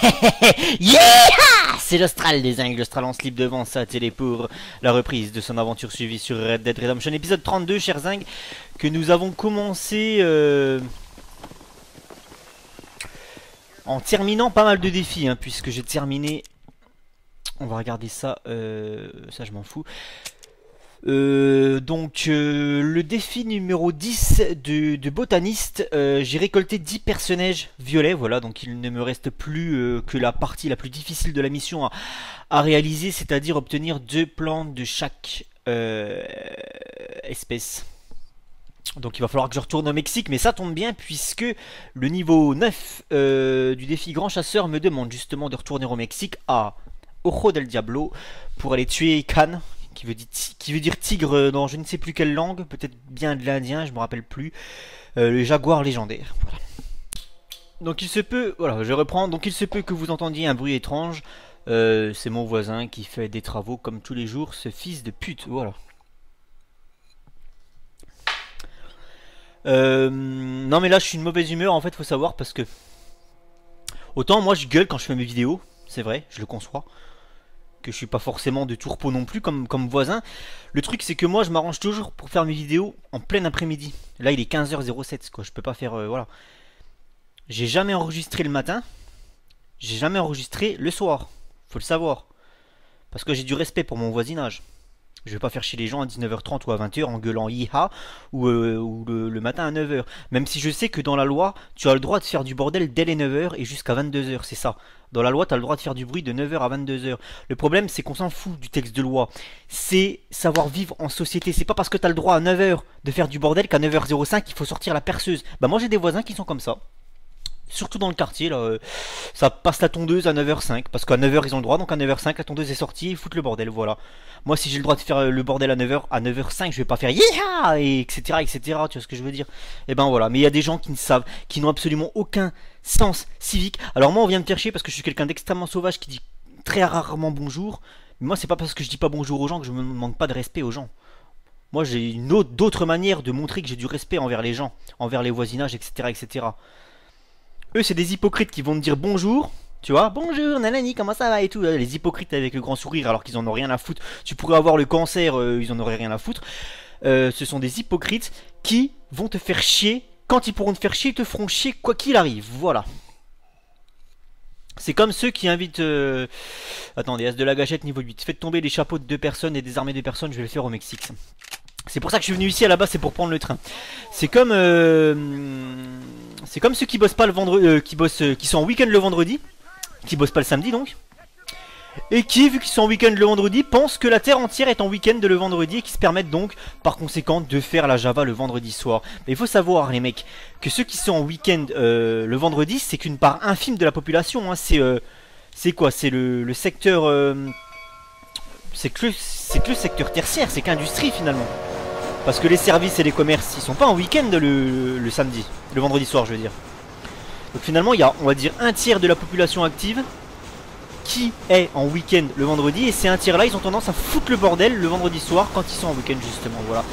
yeah C'est l'Austral des Ingles. L'Austral en slip devant sa télé pour la reprise de son aventure suivie sur Red Dead Redemption. Épisode 32, chers Zing, que nous avons commencé euh, en terminant pas mal de défis, hein, puisque j'ai terminé... On va regarder ça, euh, ça je m'en fous. Euh, donc euh, le défi numéro 10 de, botaniste, euh, j'ai récolté 10 personnages violets, voilà, donc il ne me reste plus que la partie la plus difficile de la mission à, réaliser, c'est-à-dire obtenir deux plantes de chaque espèce. Donc il va falloir que je retourne au Mexique, mais ça tombe bien puisque le niveau 9 du défi Grand Chasseur me demande justement de retourner au Mexique à Ojo del Diablo pour aller tuer Khan qui veut, dire, tigre dans je ne sais plus quelle langue, peut-être bien de l'indien, je me rappelle plus. Euh, le jaguar légendaire. Donc il se peut, voilà, je reprends. Donc il se peut que vous entendiez un bruit étrange. Euh, c'est mon voisin qui fait des travaux comme tous les jours, ce fils de pute, voilà. Euh, non mais là je suis une mauvaise humeur en fait faut savoir parce que autant moi je gueule quand je fais mes vidéos c'est vrai je le conçois que je suis pas forcément de tourpeau non plus comme, voisin le truc c'est que moi je m'arrange toujours pour faire mes vidéos en plein après-midi là il est 15h07 quoi je peux pas faire euh, voilà j'ai jamais enregistré le matin j'ai jamais enregistré le soir faut le savoir. Parce que j'ai du respect pour mon voisinage. Je vais pas faire chier les gens à 19h30 ou à 20h en gueulant IHA ou, euh, ou le, matin à 9h. Même si je sais que dans la loi, tu as le droit de faire du bordel dès les 9h et jusqu'à 22h, c'est ça. Dans la loi, tu as le droit de faire du bruit de 9h à 22h. Le problème, c'est qu'on s'en fout du texte de loi. C'est savoir vivre en société. C'est pas parce que tu as le droit à 9h de faire du bordel qu'à 9h05, il faut sortir la perceuse. Bah moi j'ai des voisins qui sont comme ça surtout dans le quartier, là, euh, ça passe la tondeuse à 9h05, parce qu'à 9h ils ont le droit, donc à 9h05 la tondeuse est sortie, ils foutent le bordel, voilà. Moi si j'ai le droit de faire euh, le bordel à 9h, à 9h05 je vais pas faire yeah et etc etc, tu vois ce que je veux dire? Et eh ben voilà, mais il y a des gens qui ne savent, qui n'ont absolument aucun sens civique. Alors moi on vient me faire chier parce que je suis quelqu'un d'extrêmement sauvage qui dit très rarement bonjour, mais moi c'est pas parce que je dis pas bonjour aux gens que je me manque pas de respect aux gens. Moi j'ai une autre, d'autres manières de montrer que j'ai du respect envers les gens, envers les voisinages, etc. etc. Eux, c'est des hypocrites qui vont te dire bonjour. Tu vois, bonjour, nanani, comment ça va et tout. Les hypocrites avec le grand sourire alors qu'ils en ont rien à foutre. Tu pourrais avoir le cancer, euh, ils en auraient rien à foutre. Euh, ce sont des hypocrites qui vont te faire chier. Quand ils pourront te faire chier, ils te feront chier quoi qu'il arrive. Voilà. C'est comme ceux qui invitent... Euh... Attendez, As de la gâchette niveau 8. Faites tomber les chapeaux de deux personnes et des armées de personnes, je vais le faire au Mexique. C'est pour ça que je suis venu ici à la base, c'est pour prendre le train. C'est comme... Euh... C'est comme ceux qui bossent pas le vendredi, euh, qui bossent, qui sont en week-end le vendredi, qui bossent pas le samedi donc, et qui, vu qu'ils sont en week-end le vendredi, pensent que la terre entière est en week-end le vendredi et qui se permettent donc, par conséquent, de faire la Java le vendredi soir. Mais il faut savoir, les mecs, que ceux qui sont en week-end euh, le vendredi, c'est qu'une part infime de la population. Hein. c'est, c'est quoi? C'est le, secteur, c'est que, c'est que le secteur tertiaire, c'est qu'industrie finalement. Parce que les services et les commerces, ils sont pas en week-end le, samedi, le vendredi soir, je veux dire. Donc finalement, il y a, on va dire, un tiers de la population active qui est en week-end le vendredi, et ces un tiers là, ils ont tendance à foutre le bordel le vendredi soir quand ils sont en week-end justement, voilà.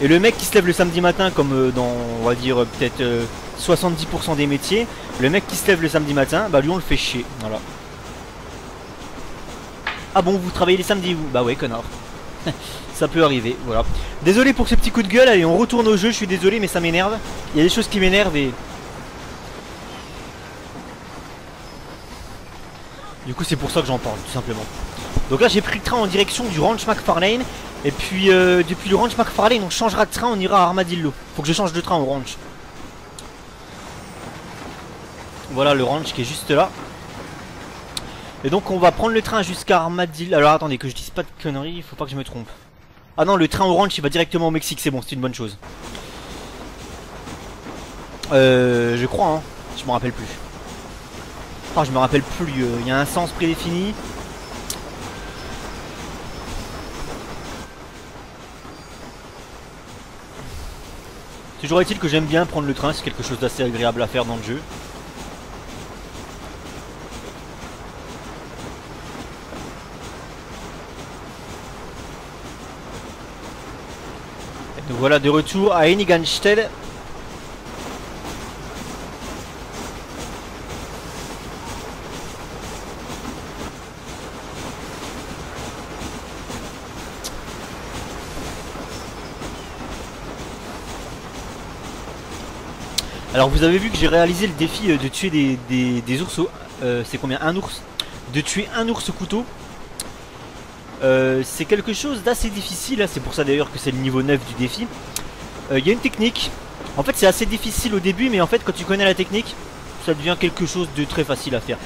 Et le mec qui se lève le samedi matin, comme euh, dans, on va dire, peut-être 70% euh, des métiers, le mec qui se lève le samedi matin, bah lui on le fait chier, voilà. Ah bon, vous travaillez les samedis, vous? Bah ouais, connard. ça peut arriver, voilà. Désolé pour ce petit coup de gueule, allez on retourne au jeu, je suis désolé mais ça m'énerve. Il y a des choses qui m'énervent et... Du coup c'est pour ça que j'en parle, tout simplement. Donc là j'ai pris le train en direction du Ranch McFarlane. Et puis euh, depuis le Ranch McFarlane on changera de train, on ira à Armadillo. Faut que je change de train au ranch. Voilà le ranch qui est juste là. Et donc on va prendre le train jusqu'à Armadillo. Alors attendez que je dise pas de conneries, il faut pas que je me trompe. Ah non, le train orange il va directement au Mexique, c'est bon, c'est une bonne chose. Euh, je crois, hein. Je me rappelle plus. Oh, je me rappelle plus. Euh, il y a un sens prédéfini. Toujours est-il que j'aime bien prendre le train, c'est quelque chose d'assez agréable à faire dans le jeu. voilà de retour à Eniganstedt. Alors vous avez vu que j'ai réalisé le défi euh, de tuer des, ours, euh, c'est combien? Un ours? De tuer un ours couteau. Euh, c'est quelque chose d'assez difficile, hein. c'est pour ça d'ailleurs que c'est le niveau 9 du défi. Il y a une technique, en fait c'est assez difficile au début, mais en fait quand tu connais la technique, ça devient quelque chose de très facile à faire.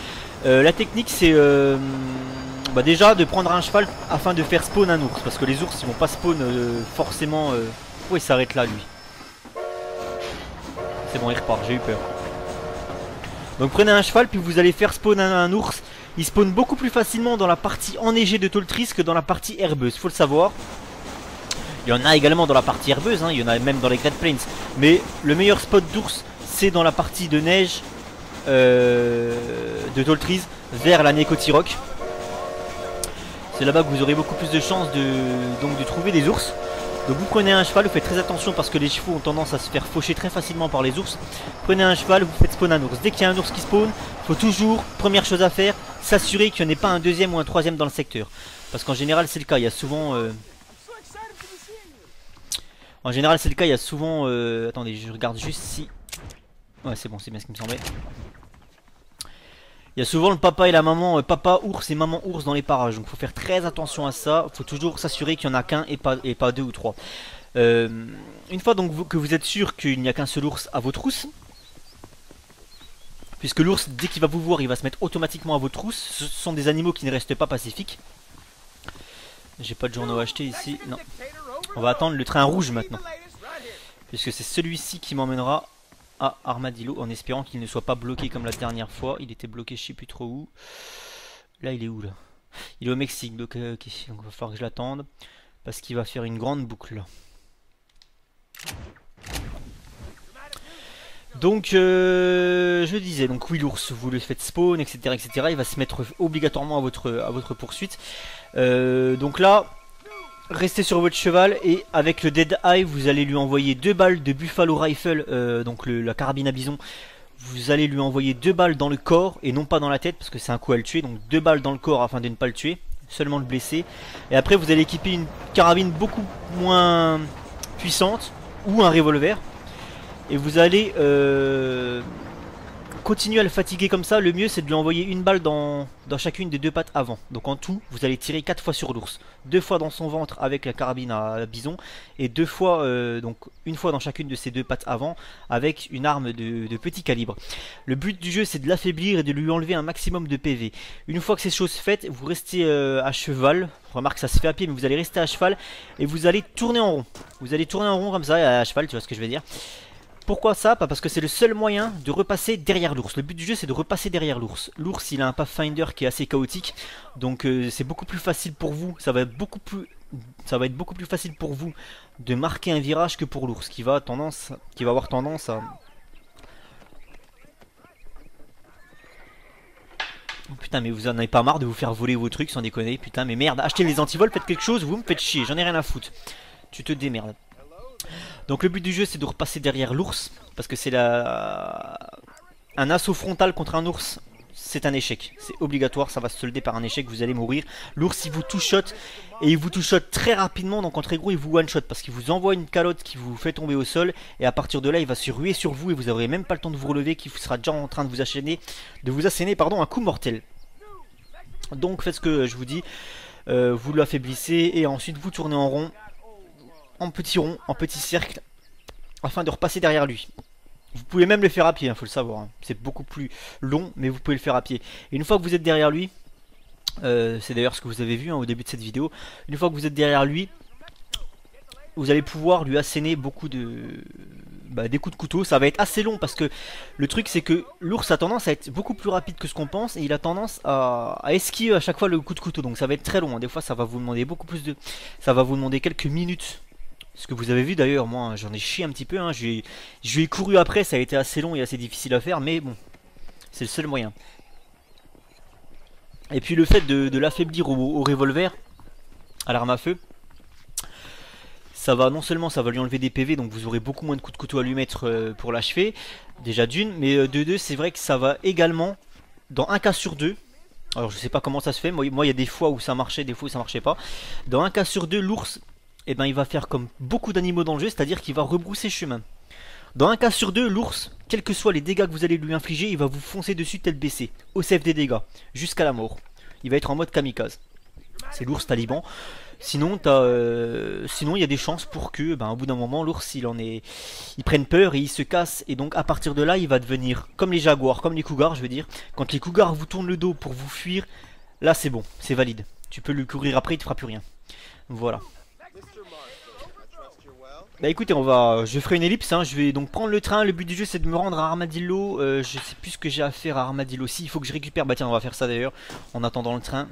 La technique c'est bah déjà de prendre un cheval afin de faire spawn un ours, parce que les ours ils vont pas spawn forcément... Pourquoi il s'arrête là lui C'est bon il repart, j'ai eu peur. Donc prenez un cheval puis vous allez faire spawn un ours il spawn beaucoup plus facilement dans la partie enneigée de Toltris que dans la partie herbeuse, faut le savoir. Il y en a également dans la partie herbeuse, hein, il y en a même dans les Great Plains. Mais le meilleur spot d'ours, c'est dans la partie de neige euh, de Toltris vers la Nekotirok. C'est là-bas que vous aurez beaucoup plus de chances de trouver des ours. Donc vous prenez un cheval, vous faites très attention parce que les chevaux ont tendance à se faire faucher très facilement par les ours. Prenez un cheval, vous faites spawn un ours. Dès qu'il y a un ours qui spawn, faut toujours, première chose à faire, s'assurer qu'il n'y en ait pas un deuxième ou un troisième dans le secteur. Parce qu'en général c'est le cas, il y a souvent... Euh, en général c'est le cas, il y a souvent... Euh, attendez, je regarde juste si... Ouais c'est bon, c'est bien ce qui me semblait. Il y a souvent le papa et la maman, euh, papa ours et maman ours dans les parages. Donc faut faire très attention à ça. Faut toujours s'assurer qu'il n'y en a qu'un et pas, et pas deux ou trois. Euh, une fois donc que vous êtes sûr qu'il n'y a qu'un seul ours à vos trousses, puisque l'ours, dès qu'il va vous voir, il va se mettre automatiquement à vos trousses. Ce sont des animaux qui ne restent pas pacifiques. J'ai pas de journaux à ici. Non. On va attendre le train rouge maintenant. Puisque c'est celui-ci qui m'emmènera à Armadillo en espérant qu'il ne soit pas bloqué comme la dernière fois. Il était bloqué je sais plus trop où. Là il est où là? Il est au Mexique donc, euh, il va falloir que je l'attende parce qu'il va faire une grande boucle Donc euh, je disais, donc oui l'ours vous le faites spawn etc etc il va se mettre obligatoirement à votre, à votre poursuite euh, Donc là Restez sur votre cheval et avec le Dead Eye vous allez lui envoyer deux balles de Buffalo Rifle, euh, donc la carabine à bison. Vous allez lui envoyer deux balles dans le corps et non pas dans la tête parce que c'est un coup à le tuer. Donc deux balles dans le corps afin de ne pas le tuer, seulement le blesser. Et après vous allez équiper une carabine beaucoup moins puissante ou un revolver. Et vous allez euh, continuer à le fatiguer comme ça, le mieux c'est de lui envoyer une balle dans, dans chacune des deux pattes avant. Donc en tout, vous allez tirer quatre fois sur l'ours. Deux fois dans son ventre avec la carabine à bison et deux fois, euh, donc une fois dans chacune de ses deux pattes avant avec une arme de, petit calibre. Le but du jeu c'est de l'affaiblir et de lui enlever un maximum de PV. Une fois que ces choses faites, vous restez euh, à cheval. Remarque ça se fait à pied mais vous allez rester à cheval et vous allez tourner en rond. Vous allez tourner en rond comme ça à cheval, tu vois ce que je veux dire. Pourquoi ça? Parce que c'est le seul moyen de repasser derrière l'ours. Le but du jeu c'est de repasser derrière l'ours. L'ours il a un Pathfinder qui est assez chaotique. Donc euh, c'est beaucoup plus facile pour vous. Ça va être beaucoup plus ça va être beaucoup plus facile pour vous de marquer un virage que pour l'ours qui va tendance qui va avoir tendance à oh, Putain mais vous en avez pas marre de vous faire voler vos trucs sans déconner? Putain mais merde achetez les antivols faites quelque chose vous me faites chier j'en ai rien à foutre Tu te démerdes donc le but du jeu c'est de repasser derrière l'ours parce que c'est la un assaut frontal contre un ours c'est un échec, c'est obligatoire, ça va se solder par un échec, vous allez mourir. L'ours il vous touche shot et il vous touche shot très rapidement, donc en très gros il vous one shot parce qu'il vous envoie une calotte qui vous fait tomber au sol et à partir de là il va se ruer sur vous et vous n'aurez même pas le temps de vous relever, qui sera déjà en train de vous asséner, de vous asséner pardon, un coup mortel. Donc faites ce que je vous dis, euh, vous l'affaiblissez et ensuite vous tournez en rond en petit rond, en petit cercle, afin de repasser derrière lui. Vous pouvez même le faire à pied, il hein, faut le savoir. Hein. C'est beaucoup plus long, mais vous pouvez le faire à pied. Et une fois que vous êtes derrière lui, euh, c'est d'ailleurs ce que vous avez vu hein, au début de cette vidéo, une fois que vous êtes derrière lui, vous allez pouvoir lui asséner beaucoup de... Bah, des coups de couteau. Ça va être assez long parce que le truc c'est que l'ours a tendance à être beaucoup plus rapide que ce qu'on pense et il a tendance à... à, esquiver à chaque fois le coup de couteau. Donc ça va être très long. Des fois ça va vous demander beaucoup plus de... Ça va vous demander quelques minutes ce que vous avez vu d'ailleurs, moi j'en ai chié un petit peu, hein. je lui ai couru après, ça a été assez long et assez difficile à faire, mais bon, c'est le seul moyen. Et puis le fait de, l'affaiblir au, revolver, à l'arme à feu, ça va non seulement ça va lui enlever des PV, donc vous aurez beaucoup moins de coups de couteau à lui mettre euh, pour l'achever, déjà d'une, mais euh, de deux, c'est vrai que ça va également, dans un cas sur deux, alors je sais pas comment ça se fait, moi il y a des fois où ça marchait, des fois où ça marchait pas, dans un cas sur deux, l'ours eh ben, il va faire comme beaucoup d'animaux dans le jeu, c'est-à-dire qu'il va rebrousser chemin. Dans un cas sur deux, l'ours, quels que soient les dégâts que vous allez lui infliger, il va vous foncer dessus tête baissée, au CF des dégâts, jusqu'à la mort. Il va être en mode kamikaze. C'est l'ours taliban. Sinon, euh, sinon il y a des chances pour que, ben, au bout d'un moment, l'ours, il en est, il prenne peur et il se casse. Et donc, à partir de là, il va devenir comme les jaguars, comme les cougars, je veux dire. Quand les cougars vous tournent le dos pour vous fuir, là, c'est bon, c'est valide. Tu peux lui courir après, il te fera plus rien. Voilà. Bah écoutez, on va, je ferai une ellipse, hein. je vais donc prendre le train, le but du jeu c'est de me rendre à Armadillo, euh, je sais plus ce que j'ai à faire à Armadillo, si il faut que je récupère, bah tiens on va faire ça d'ailleurs, en attendant le train.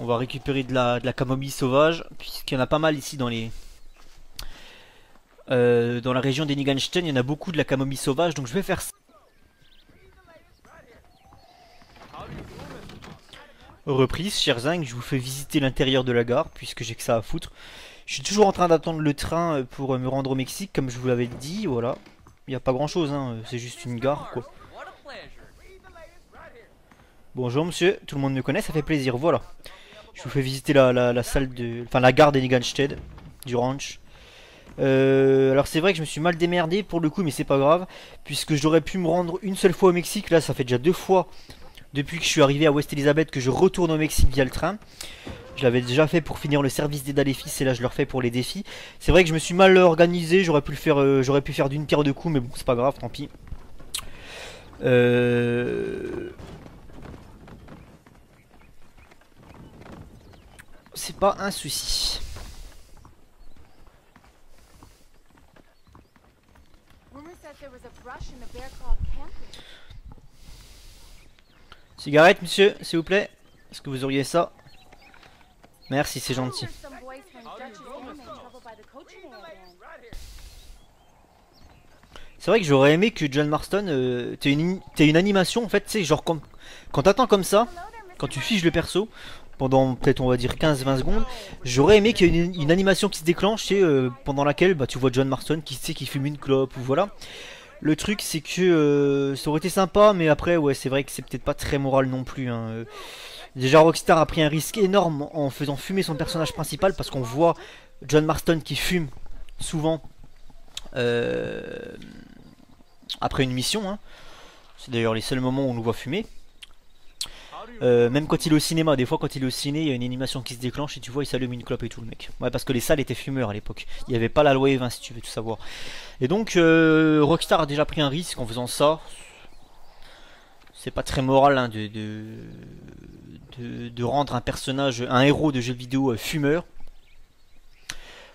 On va récupérer de la, de la camomille sauvage, puisqu'il y en a pas mal ici dans les... Euh, dans la région d'Eniganstein, il y en a beaucoup de la camomille sauvage, donc je vais faire ça. Reprise, chers Zing, je vous fais visiter l'intérieur de la gare, puisque j'ai que ça à foutre. Je suis toujours en train d'attendre le train euh, pour euh, me rendre au Mexique, comme je vous l'avais dit, voilà. Il n'y a pas grand chose, hein. c'est juste une gare, quoi. Bonjour monsieur, tout le monde me connaît, ça fait plaisir, voilà. Je vous fais visiter la, salle de... Enfin la gare d'Eniganstead, du ranch. Euh, alors c'est vrai que je me suis mal démerdé pour le coup, mais c'est pas grave. Puisque j'aurais pu me rendre une seule fois au Mexique, là ça fait déjà deux fois depuis que je suis arrivé à West Elizabeth que je retourne au Mexique via le train. Je l'avais déjà fait pour finir le service les fils et là je le refais pour les défis. C'est vrai que je me suis mal organisé, j'aurais pu le faire, euh, j'aurais pu faire d'une pierre deux coups, mais bon c'est pas grave, tant pis. Euh... C'est pas un souci. Cigarette, monsieur, s'il vous plaît. Est-ce que vous auriez ça? Merci, c'est gentil. C'est vrai que j'aurais aimé que John Marston, euh, une, animation en fait, tu sais, genre quand, quand t'attends comme ça, quand tu fiches le perso, pendant peut-être on va dire 15-20 secondes, j'aurais aimé qu'il y ait une, animation qui se déclenche, tu euh, pendant laquelle bah, tu vois John Marston qui, sait qui fume une clope, ou voilà. Le truc c'est que euh, ça aurait été sympa, mais après ouais c'est vrai que c'est peut-être pas très moral non plus. Hein. Euh, déjà Rockstar a pris un risque énorme en faisant fumer son personnage principal parce qu'on voit John Marston qui fume souvent euh, après une mission. Hein. C'est d'ailleurs les seuls moments où on nous voit fumer. Euh, même quand il est au cinéma, des fois quand il est au ciné, il y a une animation qui se déclenche et tu vois, il s'allume une clope et tout le mec. Ouais, parce que les salles étaient fumeurs à l'époque. Il n'y avait pas la loi E20 si tu veux tout savoir. Et donc, euh, Rockstar a déjà pris un risque en faisant ça. C'est pas très moral hein, de, rendre un personnage, un héros de jeu vidéo euh, fumeur.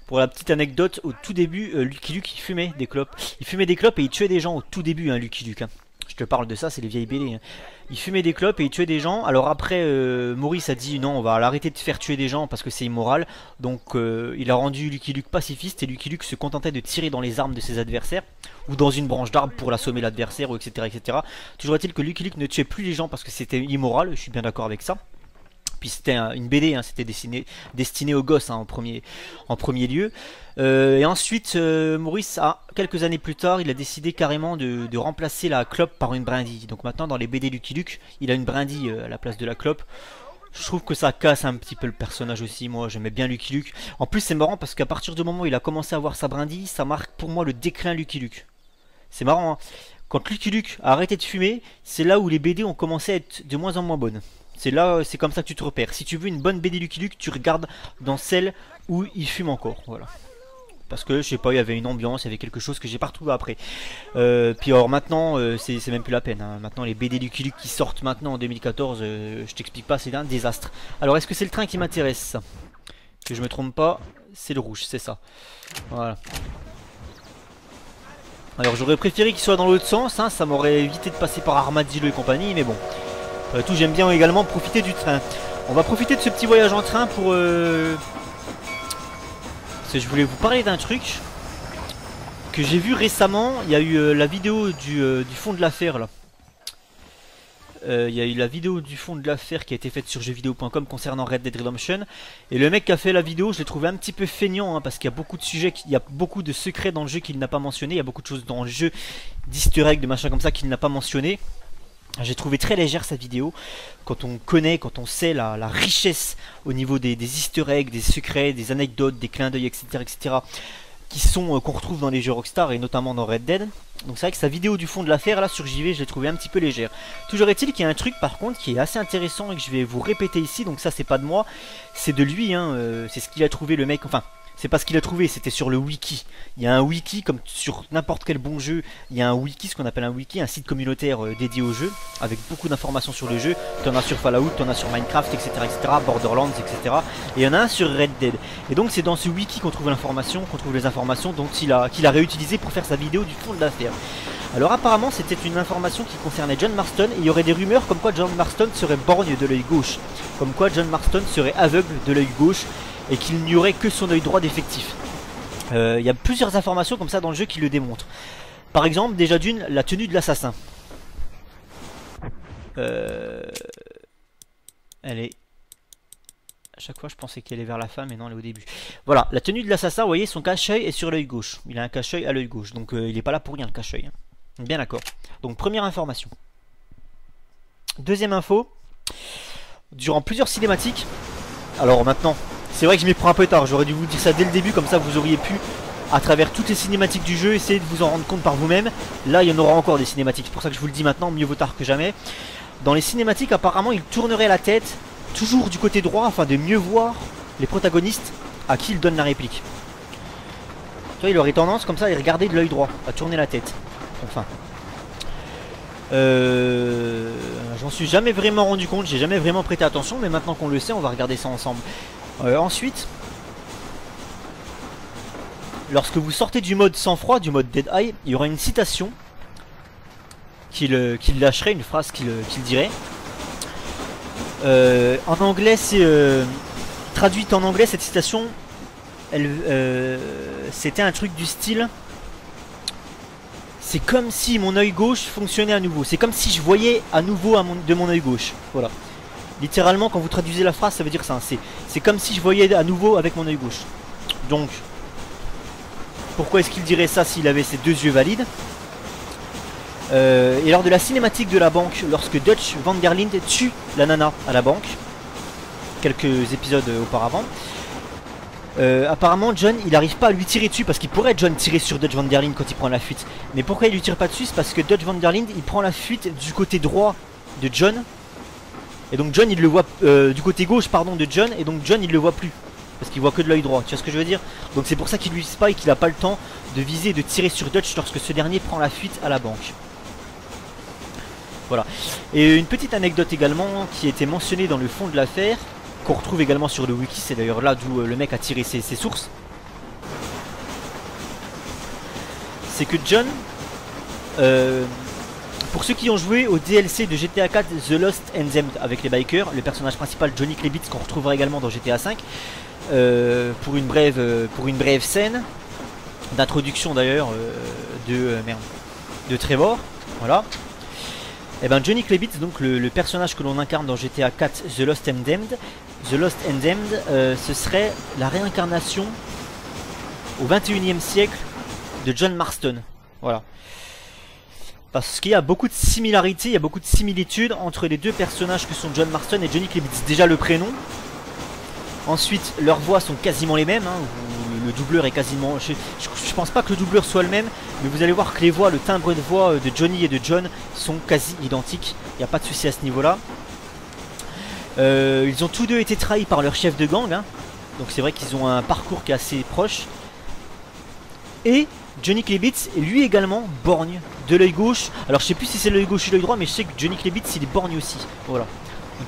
Pour la petite anecdote, au tout début, Lucky Luke il fumait des clopes. Il fumait des clopes et il tuait des gens au tout début, hein, Lucky Luke. Hein. Je te parle de ça, c'est les vieilles BD. Hein. Il fumait des clopes et il tuait des gens. Alors après, euh, Maurice a dit non, on va l'arrêter de faire tuer des gens parce que c'est immoral. Donc euh, il a rendu Lucky Luke pacifiste et Lucky Luke se contentait de tirer dans les armes de ses adversaires ou dans une branche d'arbre pour l'assommer l'adversaire, etc., etc. Toujours est-il que Lucky Luke ne tuait plus les gens parce que c'était immoral. Je suis bien d'accord avec ça puis c'était une BD, hein, c'était destiné, destiné aux gosses hein, en, premier, en premier lieu. Euh, et ensuite, euh, Maurice, a, quelques années plus tard, il a décidé carrément de, remplacer la clope par une brindille. Donc maintenant, dans les BD Lucky Luke, il a une brindille euh, à la place de la clope. Je trouve que ça casse un petit peu le personnage aussi. Moi, j'aimais bien Lucky Luke. En plus, c'est marrant parce qu'à partir du moment où il a commencé à avoir sa brindille, ça marque pour moi le déclin Lucky Luke. C'est marrant, hein. Quand Lucky Luke a arrêté de fumer, c'est là où les BD ont commencé à être de moins en moins bonnes. C'est là, c'est comme ça que tu te repères. Si tu veux une bonne BD Lucky Luke, tu regardes dans celle où il fume encore. Voilà. Parce que, je sais pas, il y avait une ambiance, il y avait quelque chose que j'ai pas retrouvé après. Euh, puis alors maintenant, euh, c'est même plus la peine. Hein. Maintenant, les BD Lucky Luke qui sortent maintenant en 2014, euh, je t'explique pas, c'est un désastre. Alors, est-ce que c'est le train qui m'intéresse? Que je me trompe pas, c'est le rouge, c'est ça. Voilà. Alors, j'aurais préféré qu'il soit dans l'autre sens, hein. ça m'aurait évité de passer par Armadillo et compagnie, mais bon. Après tout, j'aime bien également profiter du train. On va profiter de ce petit voyage en train pour... Euh... Parce que je voulais vous parler d'un truc que j'ai vu récemment. Il y a eu euh, la vidéo du, euh, fond de l'affaire là. Euh, il y a eu la vidéo du fond de l'affaire qui a été faite sur jeuxvideo.com concernant Red Dead Redemption. Et le mec qui a fait la vidéo, je l'ai trouvé un petit peu feignant hein, parce qu'il y a beaucoup de sujets, il y a beaucoup de secrets dans le jeu qu'il n'a pas mentionné. Il y a beaucoup de choses dans le jeu, d'easter eggs, de machin comme ça qu'il n'a pas mentionné. J'ai trouvé très légère cette vidéo. Quand on connaît, quand on sait la, richesse au niveau des, easter eggs, des secrets, des anecdotes, des clins d'œil, etc., etc., qui sont euh, qu'on retrouve dans les jeux Rockstar et notamment dans Red Dead. Donc c'est vrai que sa vidéo du fond de l'affaire là sur JV, je l'ai trouvé un petit peu légère. Toujours est-il qu'il y a un truc par contre qui est assez intéressant et que je vais vous répéter ici. Donc ça c'est pas de moi, c'est de lui. Hein, euh, c'est ce qu'il a trouvé le mec. Enfin, c'est parce qu'il a trouvé, c'était sur le wiki. Il y a un wiki, comme sur n'importe quel bon jeu, il y a un wiki, ce qu'on appelle un wiki, un site communautaire euh, dédié au jeu, avec beaucoup d'informations sur le jeu. en as sur Fallout, en as sur Minecraft, etc., etc., Borderlands, etc. Et il y en a un sur Red Dead. Et donc c'est dans ce wiki qu'on trouve l'information, qu'on trouve les informations dont il a, qu'il a réutilisé pour faire sa vidéo du fond de l'affaire. Alors apparemment c'était une information qui concernait John Marston et il y aurait des rumeurs comme quoi John Marston serait borgne de l'œil gauche. Comme quoi John Marston serait aveugle de l'œil gauche et qu'il n'y aurait que son œil droit d'effectif. Euh, il y a plusieurs informations comme ça dans le jeu qui le démontrent. Par exemple, déjà d'une, la tenue de l'assassin. Euh, elle est... À chaque fois, je pensais qu'elle est vers la femme, mais non, elle est au début. Voilà, la tenue de l'assassin, vous voyez, son cache-œil est sur l'œil gauche. Il a un cache-œil à l'œil gauche, donc euh, il n'est pas là pour rien, le cache-œil. Hein. Bien d'accord. Donc, première information. Deuxième info. Durant plusieurs cinématiques, alors maintenant, c'est vrai que je m'y prends un peu tard, j'aurais dû vous dire ça dès le début, comme ça vous auriez pu, à travers toutes les cinématiques du jeu, essayer de vous en rendre compte par vous-même. Là, il y en aura encore des cinématiques, c'est pour ça que je vous le dis maintenant, mieux vaut tard que jamais. Dans les cinématiques, apparemment, il tournerait la tête, toujours du côté droit, afin de mieux voir les protagonistes à qui il donne la réplique. Tu vois, il aurait tendance, comme ça, à regarder de l'œil droit, à tourner la tête. Enfin. Euh, J'en suis jamais vraiment rendu compte, j'ai jamais vraiment prêté attention, mais maintenant qu'on le sait, on va regarder ça ensemble. Euh, ensuite, lorsque vous sortez du mode sans froid, du mode Dead Eye, il y aura une citation qu'il euh, lâcherait, une phrase qu'il euh, dirait. en anglais, c'est traduite en anglais cette citation. c'était un truc du style. C'est comme si mon œil gauche fonctionnait à nouveau. C'est comme si je voyais à nouveau de mon œil gauche. Voilà. Littéralement, quand vous traduisez la phrase, ça veut dire ça. C'est comme si je voyais à nouveau avec mon œil gauche. Donc, pourquoi est-ce qu'il dirait ça s'il avait ses deux yeux valides? Euh, Et lors de la cinématique de la banque, lorsque Dutch Van der Linde tue la nana à la banque, quelques épisodes auparavant, euh, apparemment John il n'arrive pas à lui tirer dessus parce qu'il pourrait John tirer sur Dutch Van Der Linde quand il prend la fuite. Mais pourquoi il lui tire pas dessus? C'est parce que Dutch Van Der Linde il prend la fuite du côté droit de John et donc John il le voit euh, du côté gauche pardon de John et donc John il le voit plus. Parce qu'il voit que de l'œil droit, tu vois ce que je veux dire? Donc c'est pour ça qu'il lui spy qu'il a pas le temps de viser et de tirer sur Dutch lorsque ce dernier prend la fuite à la banque. Voilà. Et une petite anecdote également qui était mentionnée dans le fond de l'affaire, qu'on retrouve également sur le wiki, c'est d'ailleurs là d'où euh, le mec a tiré ses, ses sources. C'est que John, euh, pour ceux qui ont joué au DLC de GTA 4 The Lost and Damned avec les bikers, le personnage principal Johnny Klebitz qu'on retrouvera également dans GTA 5 euh, pour, une brève, euh, pour une brève scène d'introduction d'ailleurs euh, de, merde, de Trevor. Voilà. Et eh ben Johnny Klebitz, donc le, personnage que l'on incarne dans GTA 4 The Lost and Damned, The Lost and Damned, ce serait la réincarnation au 21e siècle de John Marston. Voilà. Parce qu'il y a beaucoup de similarités, il y a beaucoup de similitudes entre les deux personnages que sont John Marston et Johnny Klebitz. Déjà le prénom. Ensuite, leurs voix sont quasiment les mêmes. Hein. Le doubleur est quasiment... Je, je, pense pas que le doubleur soit le même, mais vous allez voir que les voix, le timbre de voix de Johnny et de John sont quasi identiques. Il n'y a pas de souci à ce niveau-là. Euh, ils ont tous deux été trahis par leur chef de gang. Hein. Donc c'est vrai qu'ils ont un parcours qui est assez proche. Et Johnny Klebitz lui également borgne de l'œil gauche. Alors je sais plus si c'est l'œil gauche ou l'œil droit, mais je sais que Johnny Klebitz il est borgne aussi. Voilà.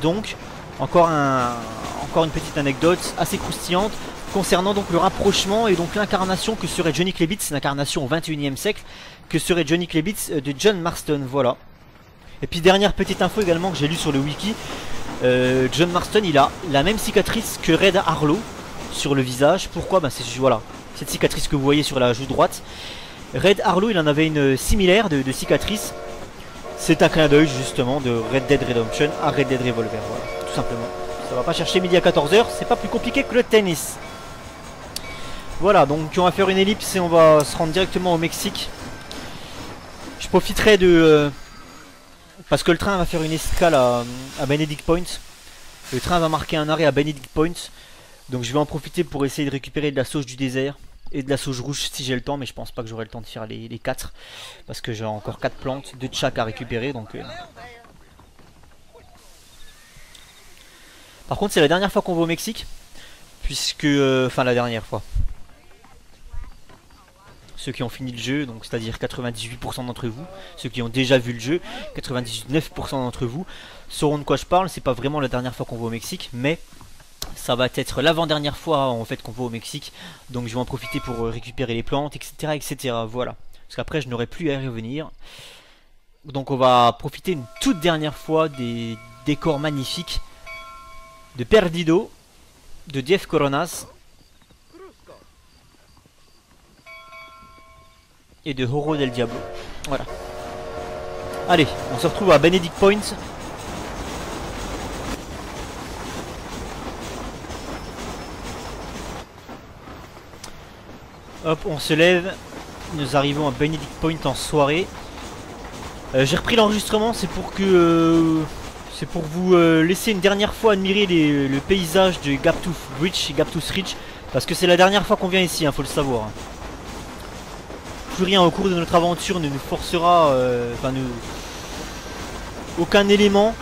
Donc encore un, encore une petite anecdote assez croustillante concernant donc le rapprochement et donc l'incarnation que serait Johnny Klebitz, l'incarnation au 21 e siècle, que serait Johnny Klebitz euh, de John Marston. Voilà. Et puis dernière petite info également que j'ai lu sur le wiki. Euh, John Marston il a la même cicatrice que Red Harlow sur le visage. Pourquoi? Bah c'est voilà cette cicatrice que vous voyez sur la joue droite. Red Harlow, il en avait une similaire de, cicatrice. C'est un clin d'œil justement de Red Dead Redemption à Red Dead Revolver, voilà, tout simplement. Ça va pas chercher midi à 14h, c'est pas plus compliqué que le tennis. Voilà, donc on va faire une ellipse et on va se rendre directement au Mexique. Je profiterai de... Euh, parce que le train va faire une escale à, à Benedict Point. Le train va marquer un arrêt à Benedict Point. Donc je vais en profiter pour essayer de récupérer de la sauce du désert et de la sauge rouge si j'ai le temps, mais je pense pas que j'aurai le temps de faire les, 4 parce que j'ai encore 4 plantes, de chaque à récupérer. Donc, euh. Par contre, c'est la dernière fois qu'on va au Mexique, puisque, euh, enfin la dernière fois, ceux qui ont fini le jeu, donc c'est-à-dire 98% d'entre vous, ceux qui ont déjà vu le jeu, 99% d'entre vous, sauront de quoi je parle. C'est pas vraiment la dernière fois qu'on va au Mexique, mais ça va être l'avant-dernière fois en fait qu'on va au Mexique, donc je vais en profiter pour euh, récupérer les plantes, etc. etc. Voilà, parce qu'après je n'aurai plus à y revenir. Donc on va profiter une toute dernière fois des décors magnifiques de Perdido, de Diez Coronas et de Horo del Diablo. Voilà. Allez, on se retrouve à Benedict Point. Hop, on se lève. Nous arrivons à Benedict Point en soirée. Euh, J'ai repris l'enregistrement, c'est pour que... Euh, c'est pour vous euh, laisser une dernière fois admirer le paysage de Gaptooth Bridge, Gaptooth Ridge. Parce que c'est la dernière fois qu'on vient ici, hein, faut le savoir. Plus rien au cours de notre aventure ne nous forcera... Enfin, aucun élément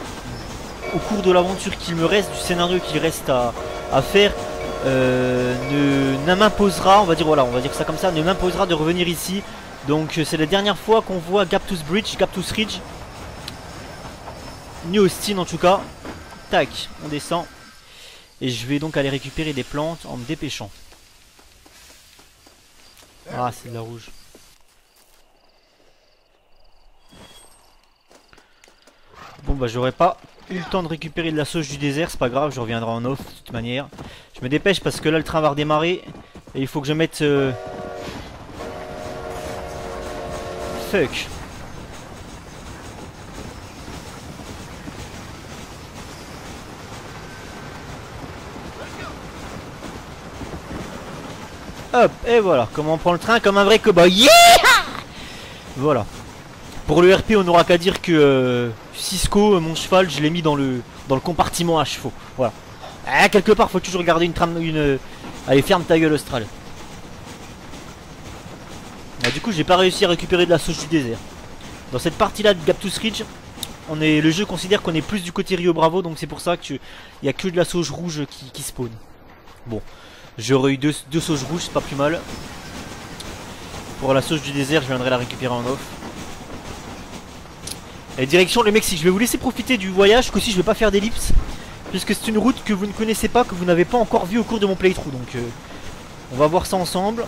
au cours de l'aventure qu'il me reste, du scénario qu'il reste à, faire, ne, m'imposera, on va dire voilà, on va dire ça comme ça, ne m'imposera de revenir ici. Donc euh, c'est la dernière fois qu'on voit Gaptooth Bridge, Gaptooth Ridge. New Austin en tout cas. Tac, on descend. Et je vais donc aller récupérer des plantes en me dépêchant. Ah, c'est de la rouge. Bon bah j'aurais pas eu le temps de récupérer de la sauce du désert, c'est pas grave, je reviendrai en off de toute manière. Je me dépêche parce que là le train va redémarrer et il faut que je mette... Euh, fuck. Hop, et voilà, comment on prend le train comme un vrai cowboy. Voilà. Pour le RP, on n'aura qu'à dire que euh, Cisco, mon cheval, je l'ai mis dans le, dans le compartiment à chevaux. Voilà. Ah, quelque part, faut toujours garder une trame. Euh, allez, ferme ta gueule, Austral. Ah, du coup, j'ai pas réussi à récupérer de la sauce du désert. Dans cette partie-là de Gaptus Ridge, on est, le jeu considère qu'on est plus du côté Rio Bravo, donc c'est pour ça qu'il n'y a que de la sauce rouge qui, spawn. Bon, j'aurais eu deux, deux sauces rouges, c'est pas plus mal. Pour la sauce du désert, je viendrai la récupérer en off. Et direction le Mexique. Je vais vous laisser profiter du voyage, qu'aussi je vais pas faire d'ellipse. Puisque c'est une route que vous ne connaissez pas, que vous n'avez pas encore vue au cours de mon playthrough. Donc euh, on va voir ça ensemble.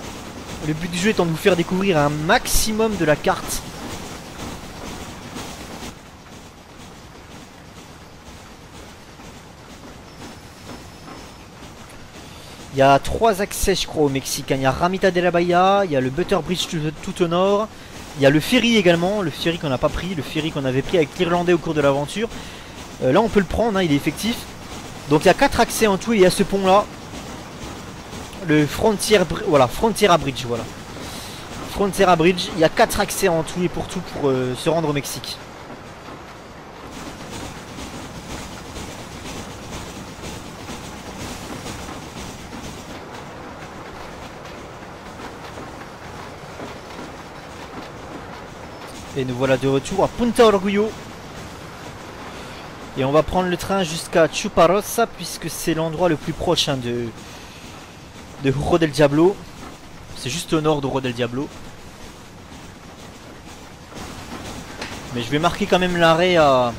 Le but du jeu étant de vous faire découvrir un maximum de la carte. Il y a trois accès je crois au Mexique. Il y a Ramita de la Bahia, il y a le Butter Bridge tout au nord, il y a le ferry également, le ferry qu'on n'a pas pris, le ferry qu'on avait pris avec l'Irlandais au cours de l'aventure. Euh, là on peut le prendre, hein, il est effectif. Donc il y a 4 accès en tout et il y a ce pont là. Le Frontier, voilà, Frontiera Bridge, voilà. Frontiera Bridge, il y a 4 accès en tout et pour tout pour euh, se rendre au Mexique. Et nous voilà de retour à Punta Orgullo. Et on va prendre le train jusqu'à Chuparosa puisque c'est l'endroit le plus proche hein, de, de del Diablo. C'est juste au nord de Huro del Diablo. Mais je vais marquer quand même l'arrêt à...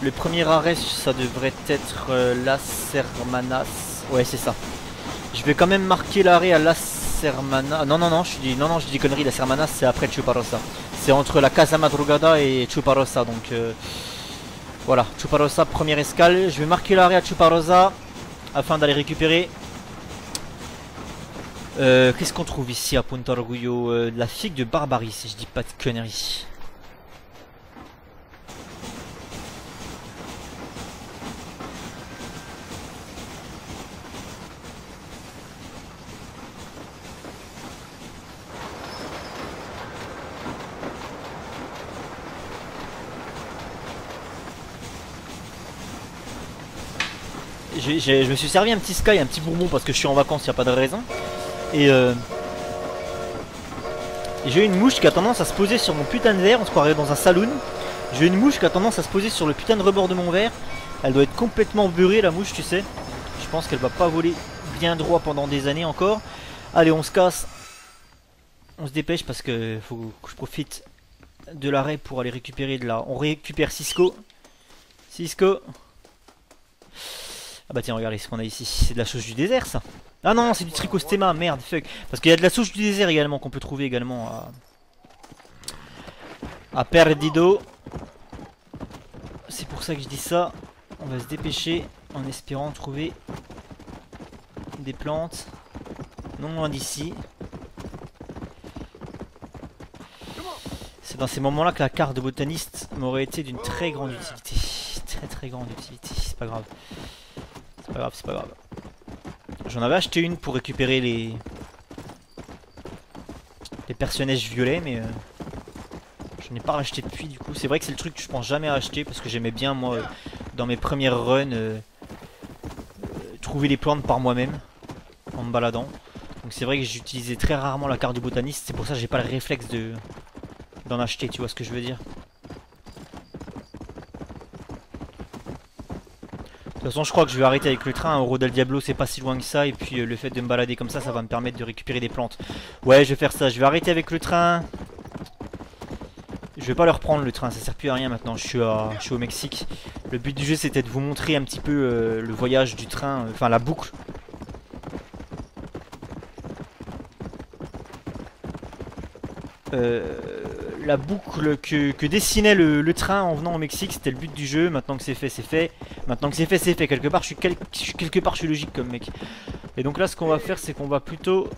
Le premier arrêt, ça devrait être euh, Las Hermanas. Ouais, c'est ça. Je vais quand même marquer l'arrêt à Las Sermana. Non, non, non, je dis, non, non, je dis connerie. La Sermana, c'est après Chuparosa. C'est entre la Casa Madrugada et Chuparosa. Donc euh, voilà, Chuparosa, première escale. Je vais marquer l'arrêt à Chuparosa afin d'aller récupérer. Euh, qu'est-ce qu'on trouve ici à Punta Orgullo euh, La figue de Barbarie, si je dis pas de conneries. Je me suis servi un petit Sky, un petit bourbon parce que je suis en vacances, il a pas de raison. Et, euh, j'ai une mouche qui a tendance à se poser sur mon putain de verre, on se croirait dans un saloon. J'ai une mouche qui a tendance à se poser sur le putain de rebord de mon verre. Elle doit être complètement beurrée la mouche, tu sais. Je pense qu'elle va pas voler bien droit pendant des années encore. Allez, on se casse. On se dépêche parce que faut que je profite de l'arrêt pour aller récupérer de là. On récupère Cisco. Cisco. Ah bah tiens, regardez ce qu'on a ici. C'est de la sauce du désert ça? Ah non, c'est du tricostema, merde, fuck. Parce qu'il y a de la sauce du désert également qu'on peut trouver également à... À Perdido. C'est pour ça que je dis ça. On va se dépêcher en espérant trouver des plantes non loin d'ici. C'est dans ces moments-là que la carte de botaniste m'aurait été d'une très grande utilité. Très très grande utilité, c'est pas grave. C'est pas grave, c'est pas grave. J'en avais acheté une pour récupérer les... Les personnages violets, mais... Euh, je n'ai pas racheté depuis du coup. C'est vrai que c'est le truc que je pense jamais acheter parce que j'aimais bien moi, euh, dans mes premières runs, euh, trouver les plantes par moi-même en me baladant. Donc c'est vrai que j'utilisais très rarement la carte du botaniste, c'est pour ça que j'ai pas le réflexe de d'en acheter, tu vois ce que je veux dire. Toute façon je crois que je vais arrêter avec le train, Euro del Diablo c'est pas si loin que ça et puis euh, le fait de me balader comme ça ça va me permettre de récupérer des plantes. Ouais je vais faire ça, je vais arrêter avec le train. Je vais pas le reprendre le train, ça sert plus à rien maintenant, je suis, à, je suis au Mexique. Le but du jeu c'était de vous montrer un petit peu euh, le voyage du train, euh, enfin la boucle Euh, la boucle que, dessinait le, train en venant au Mexique, c'était le but du jeu. Maintenant que c'est fait, c'est fait. Maintenant que c'est fait, c'est fait. Quelque part, je suis, quelque part, logique comme mec. Et donc là, ce qu'on va faire, c'est qu'on va plutôt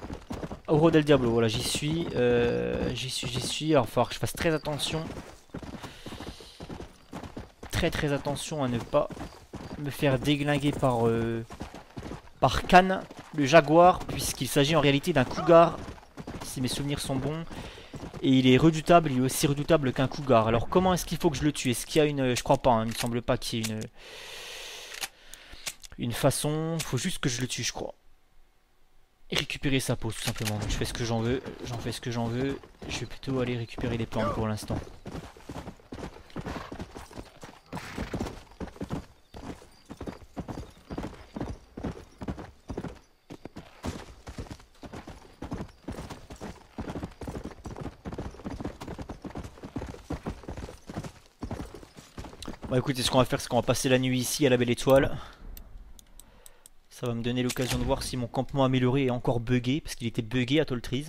au del Diablo. Voilà, j'y suis, euh, j'y suis, j'y suis. Alors, il va que je fasse très attention, très très attention à ne pas me faire déglinguer par euh, par Cannes, le jaguar, puisqu'il s'agit en réalité d'un cougar, si mes souvenirs sont bons. Et il est redoutable, il est aussi redoutable qu'un cougar. Alors comment est-ce qu'il faut que je le tue? Est-ce qu'il y a une... Je crois pas, hein, il me semble pas qu'il y ait une... Une façon... Faut juste que je le tue, je crois. Et récupérer sa peau, tout simplement. Je fais ce que j'en veux, j'en fais ce que j'en veux. Je vais plutôt aller récupérer des plantes pour l'instant. Bah écoutez, ce qu'on va faire, c'est qu'on va passer la nuit ici à la belle étoile. Ça va me donner l'occasion de voir si mon campement amélioré est encore buggé, parce qu'il était buggé à Toltrees.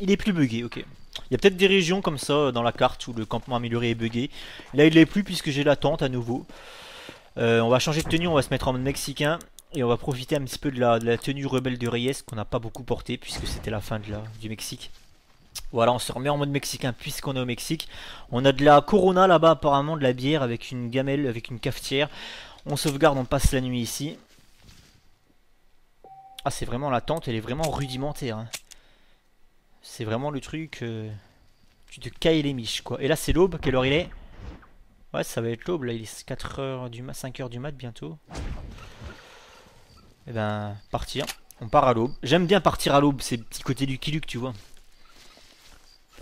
Il est plus buggé, ok. Il y a peut-être des régions comme ça dans la carte où le campement amélioré est buggé. Là, il l'est plus puisque j'ai la tente à nouveau. Euh, on va changer de tenue, on va se mettre en mode mexicain. Et on va profiter un petit peu de la, tenue rebelle de Reyes qu'on n'a pas beaucoup porté puisque c'était la fin de la, du Mexique. Voilà, on se remet en mode mexicain puisqu'on est au Mexique. On a de la Corona là-bas, apparemment, de la bière avec une gamelle, avec une cafetière. On sauvegarde, on passe la nuit ici. Ah, c'est vraiment la tente, elle est vraiment rudimentaire. Hein. C'est vraiment le truc... Euh, tu te cailles les miches, quoi. Et là, c'est l'aube. Quelle heure il est? Ouais, ça va être l'aube. Là, il est 4h du mat, 5h du mat bientôt. Et eh ben, partir. On part à l'aube. J'aime bien partir à l'aube, c'est le petit côté du Kiluk, tu vois.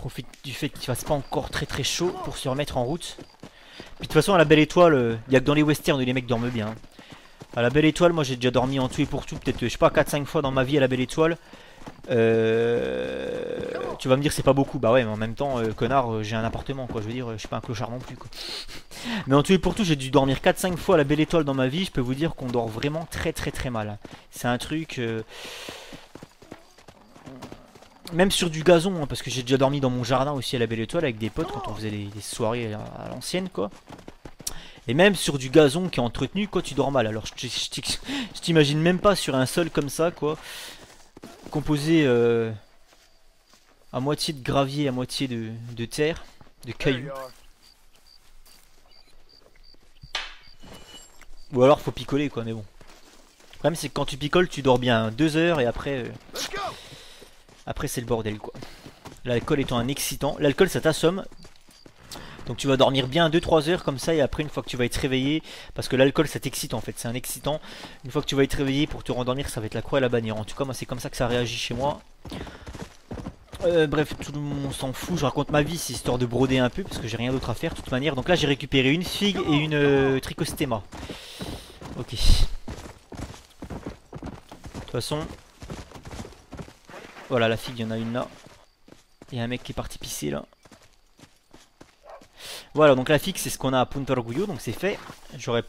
Profite du fait qu'il fasse pas encore très très chaud pour se remettre en route. Puis de toute façon à la belle étoile, euh, il y a que dans les westerns où les mecs dorment bien. À la belle étoile, moi j'ai déjà dormi en tout et pour tout, peut-être je sais pas 4-5 fois dans ma vie à la belle étoile. Euh, tu vas me dire c'est pas beaucoup, bah ouais mais en même temps euh, connard j'ai un appartement quoi, je veux dire je suis pas un clochard non plus quoi. Mais en tout et pour tout j'ai dû dormir 4-5 fois à la belle étoile dans ma vie, je peux vous dire qu'on dort vraiment très très très mal. C'est un truc même sur du gazon, hein, parce que j'ai déjà dormi dans mon jardin aussi à la Belle Étoile avec des potes quand on faisait des, soirées à, l'ancienne, quoi. Et même sur du gazon qui est entretenu, quoi, tu dors mal. Alors je t'imagine même pas sur un sol comme ça, quoi, composé euh, à moitié de gravier, à moitié de, terre, de cailloux. Ou alors faut picoler, quoi, mais bon. Le problème c'est que quand tu picoles, tu dors bien deux heures et après... Euh, après c'est le bordel quoi. L'alcool étant un excitant. L'alcool ça t'assomme. Donc tu vas dormir bien 2-3 heures comme ça et après une fois que tu vas être réveillé, parce que l'alcool ça t'excite en fait, c'est un excitant. Une fois que tu vas être réveillé pour te rendormir ça va être la croix et la bannière. En tout cas moi c'est comme ça que ça réagit chez moi. Euh, bref, tout le monde s'en fout, je raconte ma vie, c'est histoire de broder un peu parce que j'ai rien d'autre à faire de toute manière. Donc là j'ai récupéré une figue et une euh. Ok. toute façon... Voilà, la figue, il y en a une là. Il y a un mec qui est parti pisser là. Voilà, donc la figue, c'est ce qu'on a à Punta Orgullo, donc c'est fait. J'aurais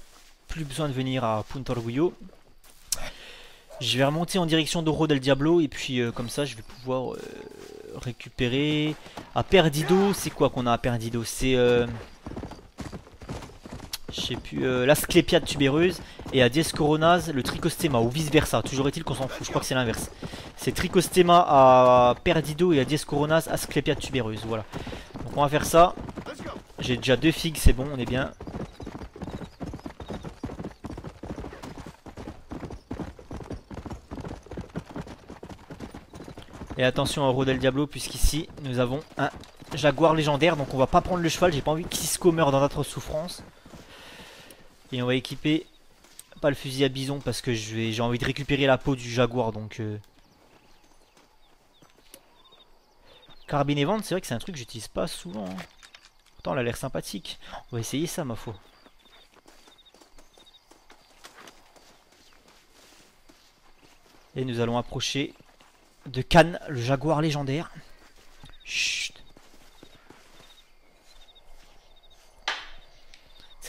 plus besoin de venir à Punta Orgullo. Je vais remonter en direction d'Oro del Diablo, et puis euh, comme ça, je vais pouvoir euh, récupérer... À Perdido, c'est quoi qu'on a à Perdido? C'est... Euh, je sais plus, euh, l'asclépiade tubéreuse et à Dies Coronas le tricostema ou vice versa. Toujours est-il qu'on s'en fout, je crois que c'est l'inverse. C'est tricostema à Perdido et à Dies Coronas asclépiade tubéreuse. Voilà. Donc on va faire ça. J'ai déjà deux figues, c'est bon, on est bien. Et attention à Rodel Diablo puisqu'ici nous avons un jaguar légendaire donc on va pas prendre le cheval, j'ai pas envie qu'Isco meure dans notre souffrance. Et on va équiper pas le fusil à bison parce que j'ai envie de récupérer la peau du jaguar donc euh... Carabine et vente c'est vrai que c'est un truc que j'utilise pas souvent. Hein. Pourtant elle a l'air sympathique. On va essayer ça ma foi. Et nous allons approcher de Cannes, le jaguar légendaire. Chut.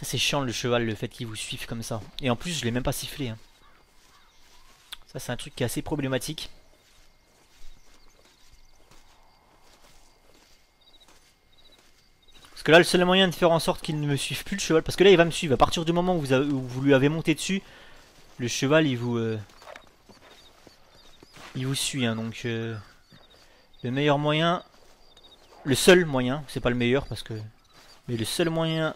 C'est chiant le cheval, le fait qu'il vous suive comme ça. Et en plus je l'ai même pas sifflé. Hein. Ça c'est un truc qui est assez problématique. Parce que là le seul moyen de faire en sorte qu'il ne me suive plus le cheval. Parce que là il va me suivre. À partir du moment où vous, lui avez monté dessus, le cheval il vous... Euh, il vous suit, hein, donc euh, le meilleur moyen, le seul moyen, c'est pas le meilleur parce que, mais le seul moyen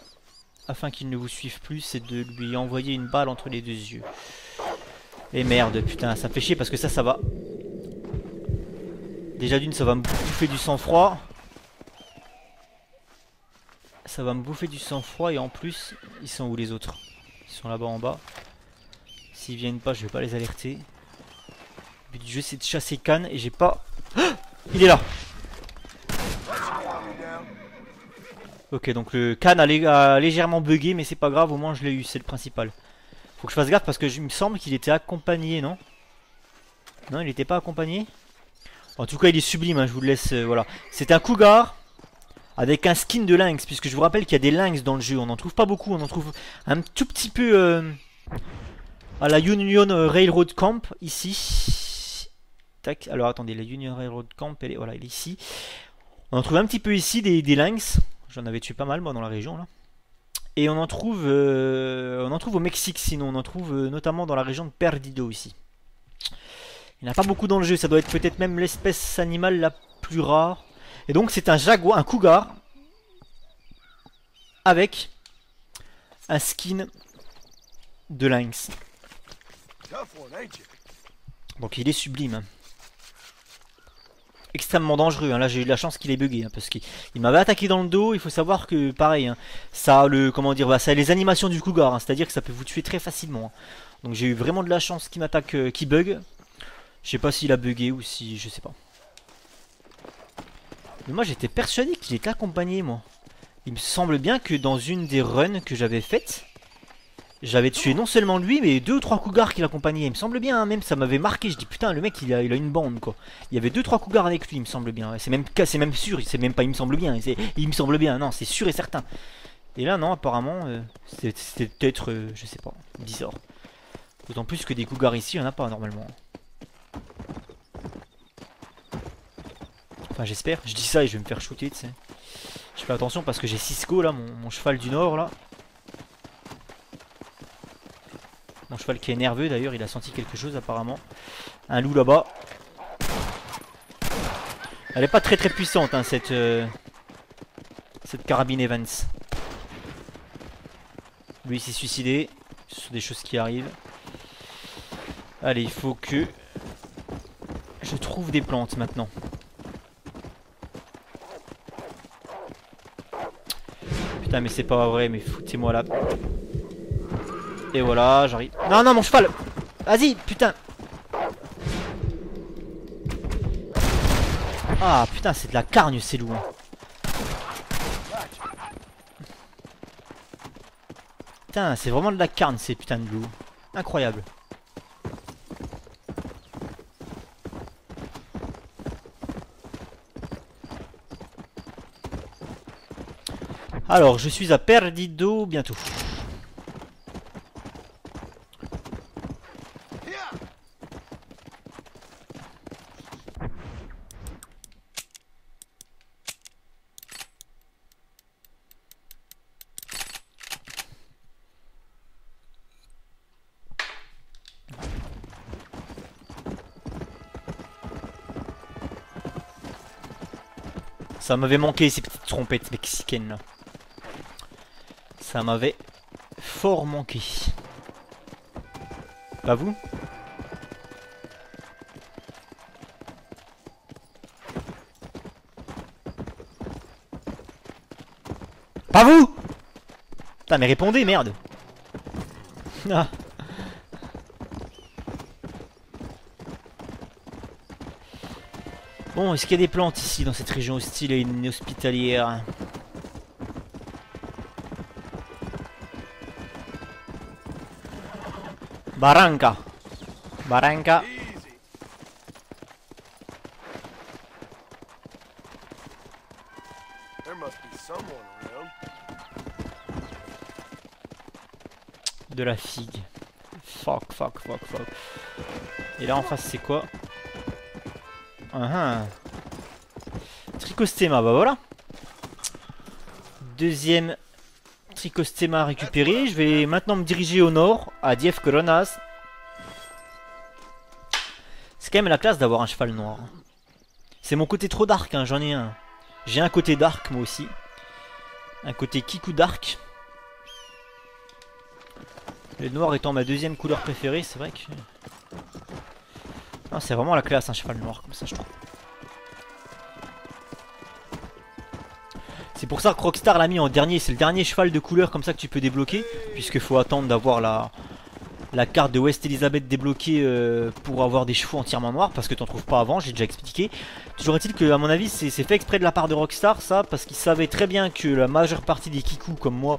afin qu'il ne vous suive plus, c'est de lui envoyer une balle entre les deux yeux. Et merde, putain, ça me fait chier parce que ça, ça va. Déjà d'une, ça va me bouffer du sang-froid. Ça va me bouffer du sang-froid et en plus, ils sont où les autres? Ils sont là-bas en bas. S'ils viennent pas, je vais pas les alerter. Le but du jeu c'est de chasser Cannes et j'ai pas... Il est là Ok donc le Cannes a, légèrement bugué mais c'est pas grave au moins je l'ai eu c'est le principal. Faut que je fasse gaffe parce que je me semble qu'il était accompagné non? Non il était pas accompagné? En tout cas il est sublime hein, je vous le laisse euh, voilà. C'est un cougar avec un skin de lynx puisque je vous rappelle qu'il y a des lynx dans le jeu. On n'en trouve pas beaucoup on en trouve un tout petit peu... Euh, à la Union Railroad Camp ici alors attendez, la Union Railroad Camp, elle est, voilà, elle est ici. On en trouve un petit peu ici des, lynx. J'en avais tué pas mal moi dans la région là. Et on en trouve, euh, on en trouve au Mexique sinon, on en trouve euh, notamment dans la région de Perdido ici. Il n'y en a pas beaucoup dans le jeu, ça doit être peut-être même l'espèce animale la plus rare. Et donc c'est un jaguar, un cougar avec un skin de lynx. Donc il est sublime. Extrêmement dangereux. Hein. Là, j'ai eu la chance qu'il ait bugué hein, parce qu'il m'avait attaqué dans le dos. Il faut savoir que, pareil, hein, ça a le comment dire, bah, ça les animations du cougar, c'est-à-dire que ça peut vous tuer très facilement. Donc j'ai eu vraiment de la chance qu'il m'attaque, euh, qu'il bug. Je sais pas s'il a bugué ou si, je sais pas. Mais moi, j'étais persuadé qu'il était accompagné, moi. Il me semble bien que dans une des runs que j'avais faites, j'avais tué non seulement lui, mais deux ou trois cougars qui l'accompagnaient. Il me semble bien, hein, même ça m'avait marqué. Je dis putain, le mec il a, il a une bande quoi. Il y avait deux trois cougars avec lui, il me semble bien. C'est même, même sûr, c'est même pas il me semble bien. Il me semble bien, non, c'est sûr et certain. Et là, non, apparemment, euh, c'était peut-être, euh, je sais pas, bizarre. D'autant plus que des cougars ici, il n'y en a pas normalement. Enfin, j'espère. Je dis ça et je vais me faire shooter, tu sais. Je fais attention parce que j'ai Cisco là, mon cheval du nord là. Mon cheval qui est nerveux d'ailleurs, il a senti quelque chose apparemment. Un loup là-bas. Elle est pas très très puissante hein, cette, euh, cette carabine Evans. Lui s'est suicidé. Ce sont des choses qui arrivent. Allez, il faut que je trouve des plantes maintenant. Putain mais c'est pas vrai, mais foutez-moi là. Et voilà, j'arrive. Non, non, mon cheval Vas-y, putain Ah, putain, c'est de la cargne, ces loups. Putain, c'est vraiment de la carne, ces putains de loups. Incroyable. Alors, je suis à Perdido bientôt. Ça m'avait manqué ces petites trompettes mexicaines là. Ça m'avait fort manqué. Pas vous? Pas vous Putain mais répondez merde ah. Bon, est-ce qu'il y a des plantes ici dans cette région hostile et inhospitalière Barranca. Barranca. De la figue. Fuck, fuck, fuck, fuck. Et là en face c'est quoi? Uh -huh. Tricostema, bah voilà. Deuxième Tricostema récupéré. Je vais maintenant me diriger au nord, à Dief Coronas. C'est quand même la classe d'avoir un cheval noir. C'est mon côté trop dark, hein, j'en ai un. J'ai un côté dark moi aussi. Un côté kikou dark. Le noir étant ma deuxième couleur préférée, c'est vrai que... C'est vraiment la classe un cheval noir comme ça je trouve. C'est pour ça que Rockstar l'a mis en dernier. C'est le dernier cheval de couleur comme ça que tu peux débloquer. Puisqu'il faut attendre d'avoir la, carte de West Elizabeth débloquée euh, pour avoir des chevaux entièrement noirs. Parce que tu n'en trouves pas avant, j'ai déjà expliqué. Toujours est-il que, à mon avis, c'est fait exprès de la part de Rockstar, ça. Parce qu'ils savaient très bien que la majeure partie des Kiku, comme moi,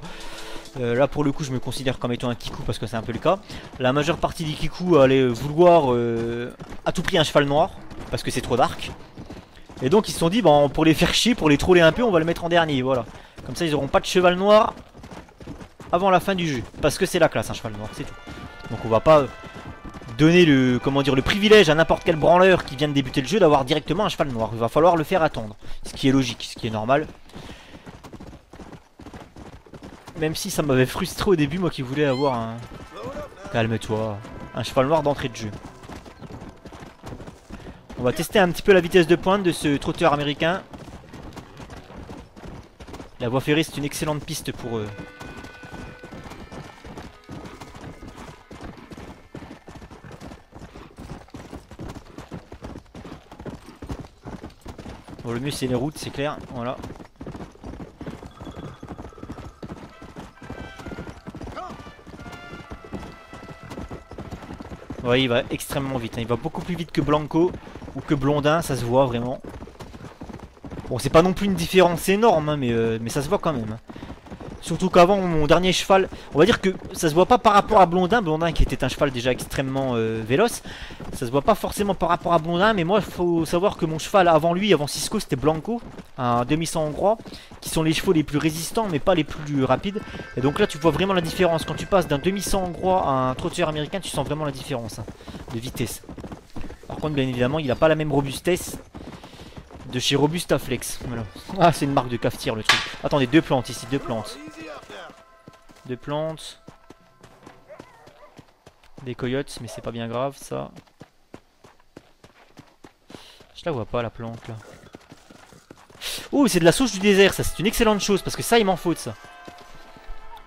euh, là pour le coup je me considère comme étant un kikou parce que c'est un peu le cas. La majeure partie des kikou allait vouloir euh, à tout prix un cheval noir parce que c'est trop dark. Et donc ils se sont dit, bon, pour les faire chier, pour les troller un peu, on va le mettre en dernier, voilà. Comme ça ils auront pas de cheval noir avant la fin du jeu. Parce que c'est la classe, un cheval noir, c'est tout. Donc on va pas donner le, comment dire, le privilège à n'importe quel branleur qui vient de débuter le jeu d'avoir directement un cheval noir. Il va falloir le faire attendre. Ce qui est logique, ce qui est normal. Même si ça m'avait frustré au début, moi qui voulais avoir un... Calme-toi. Un cheval noir d'entrée de jeu. On va tester un petit peu la vitesse de pointe de ce trotteur américain. La voie ferrée c'est une excellente piste pour eux. Bon le mieux c'est les routes c'est clair, voilà. Il va extrêmement vite, hein. il va beaucoup plus vite que Blanco ou que blondin, ça se voit vraiment. Bon, c'est pas non plus une différence énorme, hein, mais, euh, mais ça se voit quand même. Surtout qu'avant, mon dernier cheval, on va dire que ça se voit pas par rapport à Blondin, Blondin qui était un cheval déjà extrêmement euh, véloce. Ça se voit pas forcément par rapport à Blondin, mais moi, il faut savoir que mon cheval avant lui, avant Cisco, c'était Blanco, un demi-sang hongrois, qui sont les chevaux les plus résistants, mais pas les plus rapides. Et donc là, tu vois vraiment la différence. Quand tu passes d'un demi-sang hongrois à un trotteur américain, tu sens vraiment la différence hein, de vitesse. Par contre, bien évidemment, il n'a pas la même robustesse de chez Robustaflex. Voilà. Ah, c'est une marque de cafetière le truc. Attendez, deux plantes ici, deux plantes. Deux plantes. Des coyotes, mais c'est pas bien grave ça. Je la vois pas la plante là. Oh, c'est de la sauce du désert, ça c'est une excellente chose parce que ça il m'en faut ça.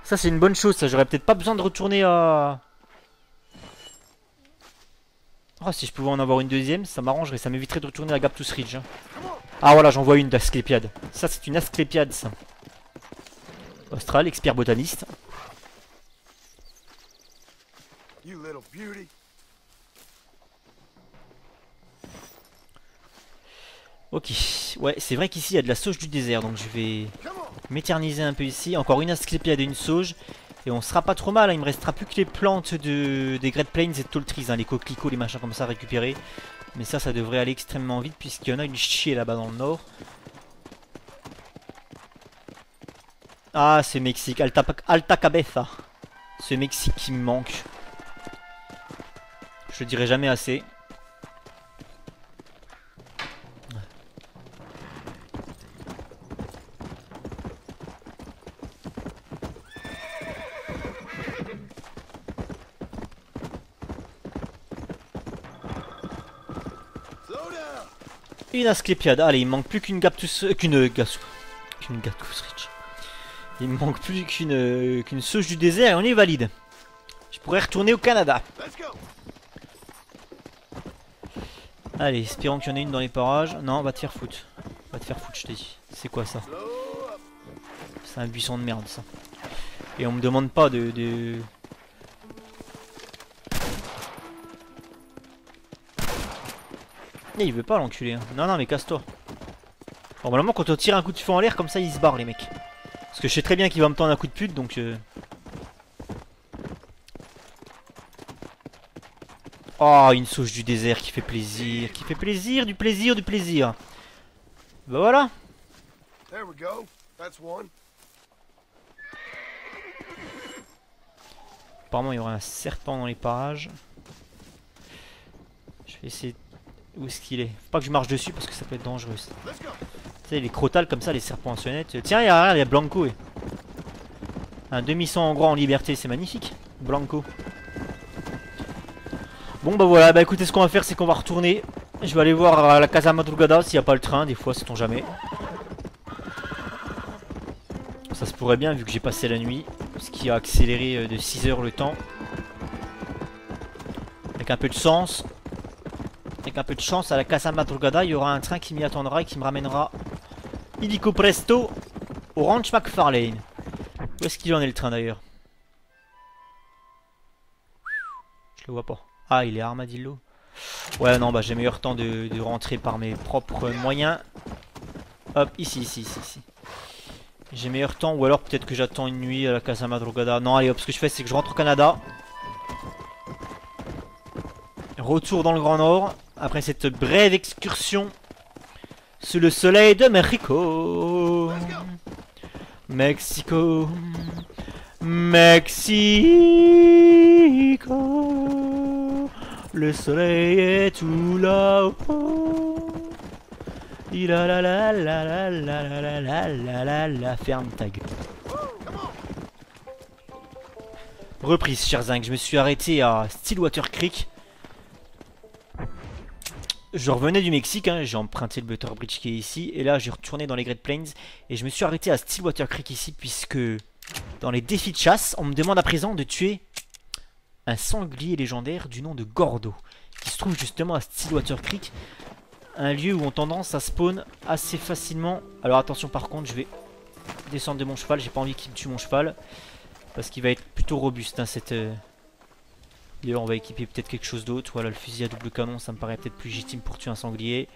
Ça c'est une bonne chose, ça j'aurais peut-être pas besoin de retourner à... Oh, si je pouvais en avoir une deuxième, ça m'arrangerait. Ça m'éviterait de retourner à Gaptus Ridge. Hein. Ah voilà, j'en vois une d'Asclépiade. Ça, c'est une Asclépiade, ça. Austral, expert botaniste. Ok, ouais, c'est vrai qu'ici il y a de la sauge du désert, donc je vais m'éterniser un peu ici. Encore une Asclépiade et une sauge. Et on sera pas trop mal, hein. il me restera plus que les plantes de, des Great Plains et de Tall Trees, hein, les coquelicots, les machins comme ça à récupérer. Mais ça, ça devrait aller extrêmement vite puisqu'il y en a une chier là-bas dans le nord. Ah, ce Mexique, Alta, Alta Cabeza. Ce Mexique qui me manque. Je le dirai jamais assez. Une Asclepiade. Allez, il manque plus qu'une Gaptus... Euh, qu'une... Gas... Qu'une Gaptus Rich. Il manque plus qu'une euh, qu'une sauge du désert et on est valide. Je pourrais retourner au Canada. Allez, espérons qu'il y en ait une dans les parages. Non, va te faire foutre. Va te faire foutre, je t'ai dit. C'est quoi ça? C'est un buisson de merde, ça. Et on me demande pas de... de... il veut pas l'enculer. Hein. Non, non, mais casse-toi. Normalement, quand on tire un coup de feu en l'air, comme ça, il se barre, les mecs. Parce que je sais très bien qu'il va me tendre un coup de pute, donc... Euh... Oh, une sauge du désert qui fait plaisir, qui fait plaisir, du plaisir, du plaisir. Bah voilà. Apparemment, il y aura un serpent dans les parages. Je vais essayer où est-ce qu'il est, Faut pas que je marche dessus parce que ça peut être dangereux. Tu sais, les crotales comme ça, les serpents en sonnette. Tiens, il y a, il y a Blanco. Un demi-sang en gros en liberté, c'est magnifique. Blanco. Bon bah voilà, bah écoutez, ce qu'on va faire, c'est qu'on va retourner. Je vais aller voir à la Casa Madrugada s'il n'y a pas le train, des fois, sait-on jamais. Ça se pourrait bien vu que j'ai passé la nuit, ce qui a accéléré euh, de 6 heures le temps. Avec un peu de sens, avec un peu de chance, à la Casa Madrugada, il y aura un train qui m'y attendra et qui me ramènera illico presto au Ranch McFarlane. Où est-ce qu'il en est le train d'ailleurs? Je le vois pas. Ah, il est Armadillo. Ouais, non, bah j'ai meilleur temps de, rentrer par mes propres moyens. Hop, ici, ici, ici, ici. J'ai meilleur temps, ou alors peut-être que j'attends une nuit à la Casa Madrugada. Non, allez, hop, ce que je fais, c'est que je rentre au Canada. Retour dans le Grand Nord après cette brève excursion sous le soleil de Mexico. Mexico. Mexico. Le soleil est tout là-haut. La la la la la la la la la la la ferme ta gueule. Reprise, chers zinc, je me suis arrêté à Stillwater Creek je revenais du Mexique, hein, j'ai emprunté le Butter Bridge qui est ici, et là j'ai retourné dans les Great Plains, et je me suis arrêté à Stillwater Creek ici, puisque dans les défis de chasse, on me demande à présent de tuer un sanglier légendaire du nom de Gordo, qui se trouve justement à Stillwater Creek, un lieu où on tendance à spawn assez facilement. Alors attention par contre, je vais descendre de mon cheval, j'ai pas envie qu'il me tue mon cheval, parce qu'il va être plutôt robuste, hein, cette... D'ailleurs on va équiper peut-être quelque chose d'autre. Voilà le fusil à double canon ça me paraît peut-être plus légitime pour tuer un sanglier.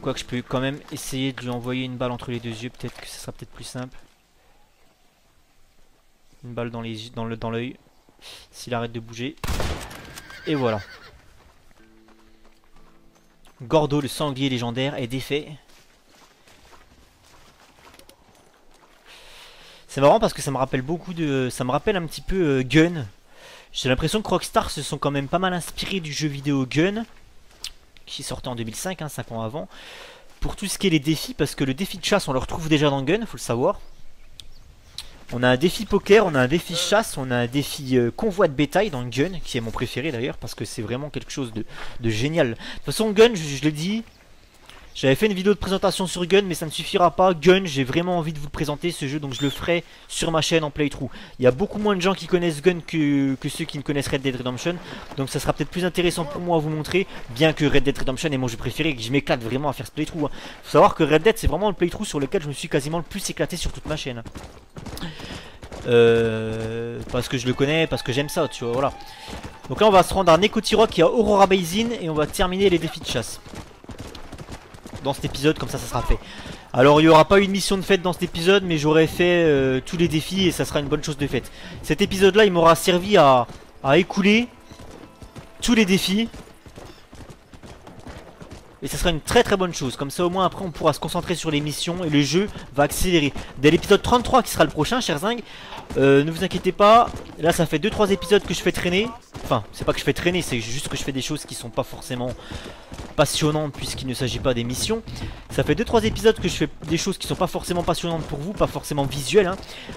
Quoique je peux quand même essayer de lui envoyer une balle entre les deux yeux. Peut-être que ce sera peut-être plus simple. Une balle dans les dans dans l'œil. S'il arrête de bouger. Et voilà. Gordo le sanglier légendaire est défait. C'est marrant parce que ça me rappelle beaucoup de... Ça me rappelle un petit peu euh, Gun. J'ai l'impression que Rockstar se sont quand même pas mal inspirés du jeu vidéo Gun. Qui sortait en 2005, hein, 5 ans avant. Pour tout ce qui est les défis, parce que le défi de chasse on le retrouve déjà dans Gun, faut le savoir. On a un défi poker, on a un défi chasse, on a un défi euh, convoi de bétail dans Gun, qui est mon préféré d'ailleurs, parce que c'est vraiment quelque chose de, génial. De toute façon, Gun, je, je l'ai dit, j'avais fait une vidéo de présentation sur Gun, mais ça ne suffira pas. Gun, j'ai vraiment envie de vous présenter ce jeu, donc je le ferai sur ma chaîne en playthrough. Il y a beaucoup moins de gens qui connaissent Gun que, ceux qui ne connaissent Red Dead Redemption, donc ça sera peut-être plus intéressant pour moi à vous montrer, bien que Red Dead Redemption est mon jeu préféré et que je m'éclate vraiment à faire ce playthrough. Hein. Faut savoir que Red Dead, c'est vraiment le playthrough sur lequel je me suis quasiment le plus éclaté sur toute ma chaîne. Euh, parce que je le connais, parce que j'aime ça, tu vois, voilà. Donc là, on va se rendre à Nekotirok qui a Aurora Basin et on va terminer les défis de chasse dans cet épisode, comme ça ça sera fait. Alors il n'y aura pas une mission de fête dans cet épisode, mais j'aurai fait euh, tous les défis et ça sera une bonne chose de fête. Cet épisode là il m'aura servi à, à écouler tous les défis. et ça sera une très très bonne chose. Comme ça au moins après on pourra se concentrer sur les missions et le jeu va accélérer. Dès l'épisode 33 qui sera le prochain, cher Zing, euh, ne vous inquiétez pas, là ça fait 2-3 épisodes que je fais traîner. Enfin, c'est pas que je fais traîner, c'est juste que je fais des choses qui sont pas forcément passionnantes puisqu'il ne s'agit pas des missions. Ça fait 2-3 épisodes que je fais des choses qui sont pas forcément passionnantes pour vous, pas forcément visuelles. Hein.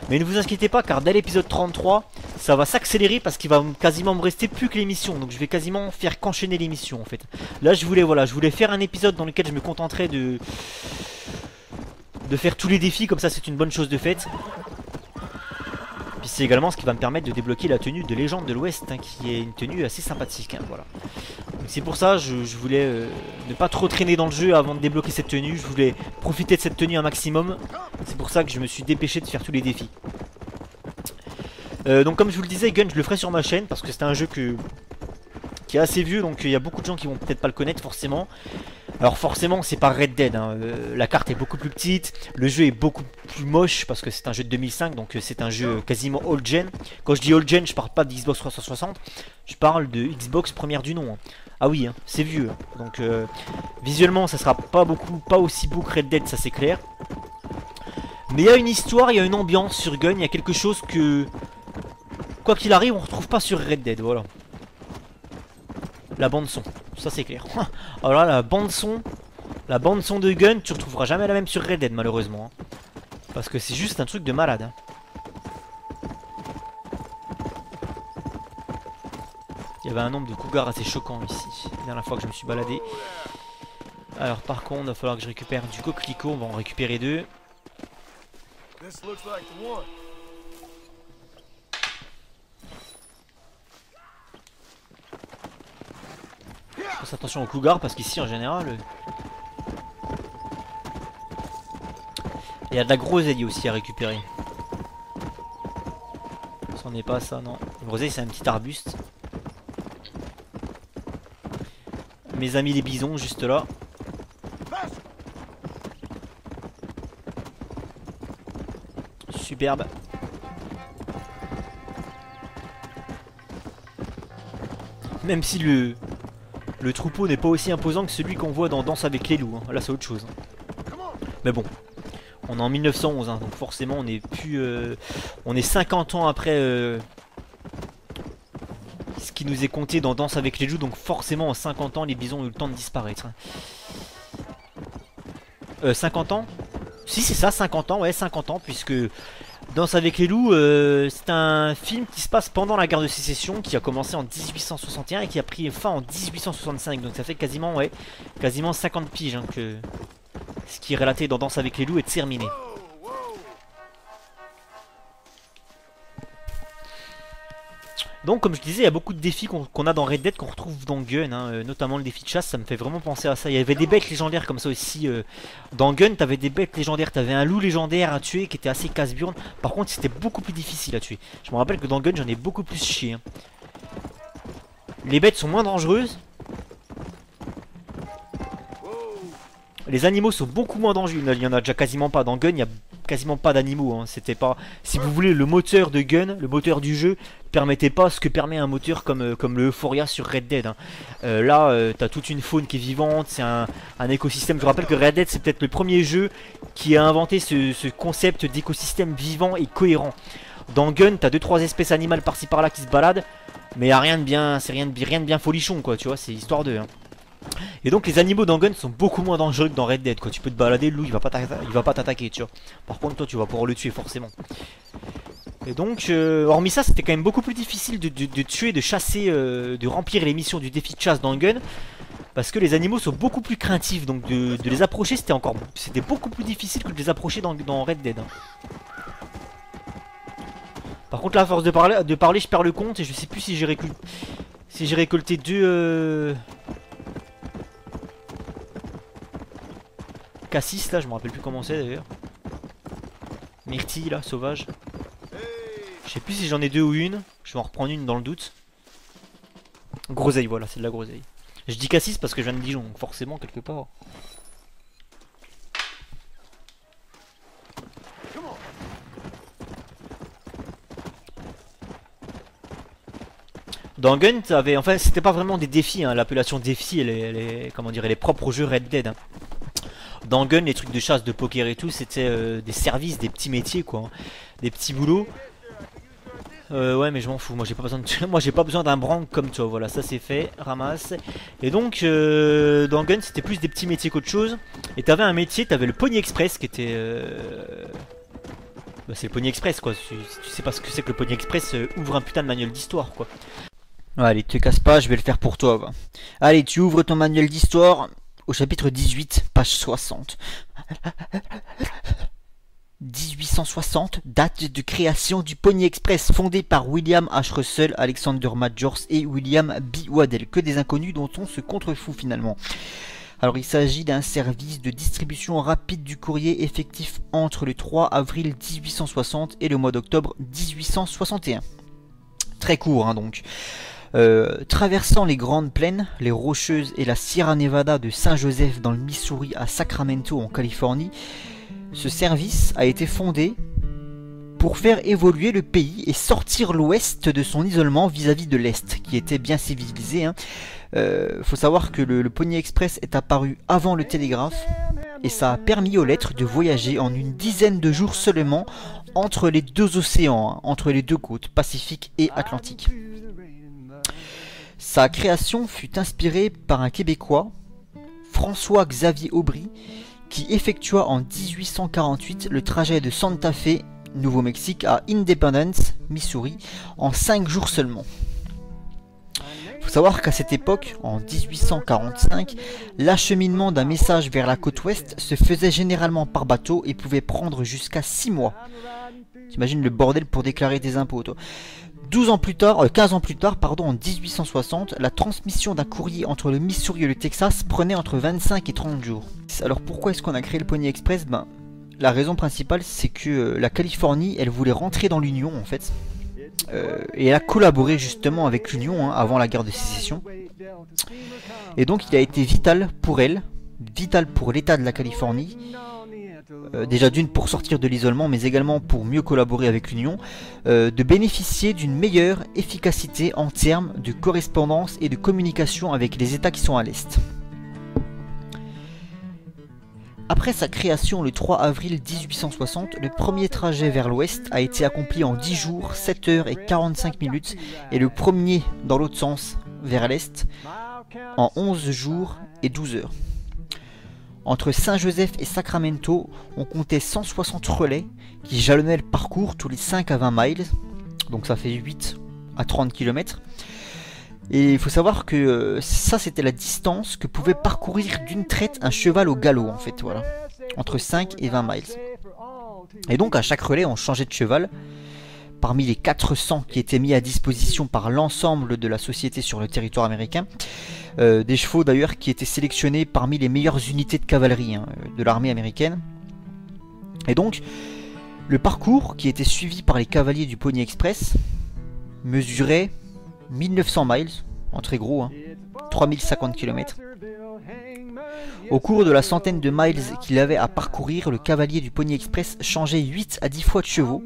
Mais ne vous inquiétez pas car dès l'épisode 33, ça va s'accélérer parce qu'il va quasiment me rester plus que les missions. Donc je vais quasiment faire qu'enchaîner les missions en fait. Là je voulais, voilà, je voulais faire un épisode dans lequel je me contenterai de... De faire tous les défis, comme ça c'est une bonne chose de fait. Puis c'est également ce qui va me permettre de débloquer la tenue de légende de l'Ouest, hein, qui est une tenue assez sympathique. Hein, voilà. C'est pour ça je, je voulais euh, ne pas trop traîner dans le jeu avant de débloquer cette tenue. Je voulais profiter de cette tenue un maximum. C'est pour ça que je me suis dépêché de faire tous les défis. Euh, donc comme je vous le disais, Gun, je le ferai sur ma chaîne parce que c'est un jeu que, qui est assez vieux, donc il y a beaucoup de gens qui vont peut-être pas le connaître forcément. Alors forcément c'est pas Red Dead, hein. euh, la carte est beaucoup plus petite, le jeu est beaucoup plus moche parce que c'est un jeu de 2005 donc euh, c'est un jeu quasiment old gen. Quand je dis old gen je parle pas de Xbox 360, je parle de Xbox première du nom. Hein. Ah oui, hein, c'est vieux, donc euh, visuellement ça sera pas beaucoup, pas aussi beau que Red Dead ça c'est clair. Mais il y a une histoire, il y a une ambiance sur Gun, il y a quelque chose que... Quoi qu'il arrive on retrouve pas sur Red Dead, voilà. La bande son, ça c'est clair. Alors là, la bande son, la bande son de Gun, tu retrouveras jamais la même sur Red Dead malheureusement. Hein. Parce que c'est juste un truc de malade. Hein. Il y avait un nombre de cougars assez choquant ici, la dernière fois que je me suis baladé. Alors par contre, il va falloir que je récupère du coquelicot, on va en récupérer deux. Fasse attention aux cougars parce qu'ici en général... Il y a de la groseille aussi à récupérer. Ce n'est pas ça, non. La groseille c'est un petit arbuste. Mes amis les bisons juste là. Superbe. Même si le, le troupeau n'est pas aussi imposant que celui qu'on voit dans Danse avec les loups. Hein. Là, c'est autre chose. Hein. Mais bon, on est en 1911, hein, donc forcément, on est plus... Euh, on est 50 ans après... Euh, ce qui nous est compté dans Danse avec les loups, donc forcément, en 50 ans, les bisons ont eu le temps de disparaître. Euh, 50 ans? Si, c'est ça, 50 ans, ouais, 50 ans, puisque Danse avec les loups, euh, c'est un film qui se passe pendant la guerre de sécession, qui a commencé en 1861 et qui a pris fin en 1865. Donc ça fait quasiment, ouais, quasiment 50 piges hein, que ce qui est relaté dans Danse avec les loups est terminé. Donc comme je disais, il y a beaucoup de défis qu'on a dans Red Dead qu'on retrouve dans Gun, hein, euh, notamment le défi de chasse, ça me fait vraiment penser à ça. Il y avait des bêtes légendaires comme ça aussi. Euh, dans Gun, t'avais des bêtes légendaires, t'avais un loup légendaire à tuer qui était assez casse-burne. Par contre, c'était beaucoup plus difficile à tuer. Je me rappelle que dans Gun, j'en ai beaucoup plus chié. Hein. Les bêtes sont moins dangereuses. Les animaux sont beaucoup moins dangereux. Il y en a déjà quasiment pas. Dans Gun, il y a quasiment pas d'animaux. Hein. C'était pas. Si vous voulez, le moteur de Gun, le moteur du jeu, permettait pas ce que permet un moteur comme, euh, le Euphoria sur Red Dead. Hein. Euh, là, euh, t'as toute une faune qui est vivante, c'est un, écosystème. Je rappelle que Red Dead, c'est peut-être le premier jeu qui a inventé ce, concept d'écosystème vivant et cohérent. Dans Gun, t'as 2-3 espèces animales par-ci par-là qui se baladent, mais y a rien de bien, c'est rien de, bien folichon, quoi, tu vois, c'est histoire de. Hein. Et donc les animaux dans Gun sont beaucoup moins dangereux que dans Red Dead quoi. Tu peux te balader, le loup il va pas t'attaquer tu vois. Par contre toi tu vas pouvoir le tuer forcément. Et donc euh, hormis ça c'était quand même beaucoup plus difficile de, tuer, de chasser, euh, de remplir les missions du défi de chasse dans Gun. Parce que les animaux sont beaucoup plus craintifs donc de, les approcher c'était encore c'était beaucoup plus difficile que de les approcher dans, Red Dead. Hein. Par contre là à force de parler, je perds le compte et je sais plus si j'ai récolté, si j'ai récolté deux... Euh, Cassis là, je me rappelle plus comment c'est d'ailleurs. Myrtille là, sauvage. Je sais plus si j'en ai deux ou une. Je vais en reprendre une dans le doute. Groseille, voilà, c'est de la groseille. Je dis cassis parce que je viens de Dijon, donc forcément quelque part. Dans Gun, avais, enfin, c'était pas vraiment des défis. Hein. L'appellation défi, elle est, comment dire, elle est propre Red Dead. Hein. Dans Gun, les trucs de chasse, de poker et tout, c'était euh, des services, des petits métiers, quoi. Hein. Des petits boulots. Euh, ouais, mais je m'en fous. Moi, j'ai pas besoin de... moi, j'ai pas besoin d'un branc comme toi. Voilà, ça c'est fait. Ramasse. Et donc, euh, dans Gun, c'était plus des petits métiers qu'autre chose. Et t'avais un métier, t'avais le Pony Express qui était. Euh... Bah, c'est le Pony Express, quoi. Tu, sais pas ce que c'est que le Pony Express euh, ouvre un putain de manuel d'histoire, quoi. Allez, te casse pas, je vais le faire pour toi. Allez, tu ouvres ton manuel d'histoire au chapitre 18, page 60. 1860, date de création du Pony Express, fondé par William H. Russell, Alexander Majors et William B. Waddell. Que des inconnus dont on se contrefout finalement. Alors il s'agit d'un service de distribution rapide du courrier effectif entre le 3 avril 1860 et le mois d'octobre 1861. Très court hein, donc. Euh, traversant les grandes plaines, les rocheuses et la Sierra Nevada de Saint-Joseph dans le Missouri à Sacramento en Californie, ce service a été fondé pour faire évoluer le pays et sortir l'Ouest de son isolement vis-à-vis de l'Est, qui était bien civilisé. Il hein. euh, faut savoir que le, Pony Express est apparu avant le télégraphe, et ça a permis aux lettres de voyager en une dizaine de jours seulement entre les deux océans, hein, entre les deux côtes, Pacifique et Atlantique. Sa création fut inspirée par un Québécois, François-Xavier Aubry, qui effectua en 1848 le trajet de Santa Fe, Nouveau-Mexique, à Independence, Missouri, en 5 jours seulement. Il faut savoir qu'à cette époque, en 1845, l'acheminement d'un message vers la côte ouest se faisait généralement par bateau et pouvait prendre jusqu'à 6 mois. T'imagines le bordel pour déclarer des impôts, toi. 12 ans plus tard, 15 euh, ans plus tard, pardon, en 1860, la transmission d'un courrier entre le Missouri et le Texas prenait entre 25 et 30 jours. Alors pourquoi est-ce qu'on a créé le Pony Express? Ben, la raison principale, c'est que euh, la Californie, elle voulait rentrer dans l'Union en fait. Euh, et elle a collaboré justement avec l'Union hein, avant la guerre de sécession. Et donc il a été vital pour elle, vital pour l'État de la Californie, euh, déjà d'une pour sortir de l'isolement, mais également pour mieux collaborer avec l'Union, euh, de bénéficier d'une meilleure efficacité en termes de correspondance et de communication avec les États qui sont à l'Est. Après sa création le 3 avril 1860, le premier trajet vers l'ouest a été accompli en 10 jours, 7 heures et 45 minutes, et le premier dans l'autre sens, vers l'est, en 11 jours et 12 heures. Entre Saint-Joseph et Sacramento, on comptait 160 relais qui jalonnaient le parcours tous les 5 à 20 miles, donc ça fait 8 à 30 km. Et il faut savoir que euh, ça c'était la distance que pouvait parcourir d'une traite un cheval au galop en fait, voilà. Entre 5 et 20 miles. Et donc à chaque relais on changeait de cheval parmi les 400 qui étaient mis à disposition par l'ensemble de la société sur le territoire américain. Euh, des chevaux d'ailleurs qui étaient sélectionnés parmi les meilleures unités de cavalerie hein, de l'armée américaine. Et donc, le parcours qui était suivi par les cavaliers du Pony Express mesurait 1900 miles, en très gros, hein, 3050 km. Au cours de la centaine de miles qu'il avait à parcourir, le cavalier du Pony Express changeait 8 à 10 fois de chevaux,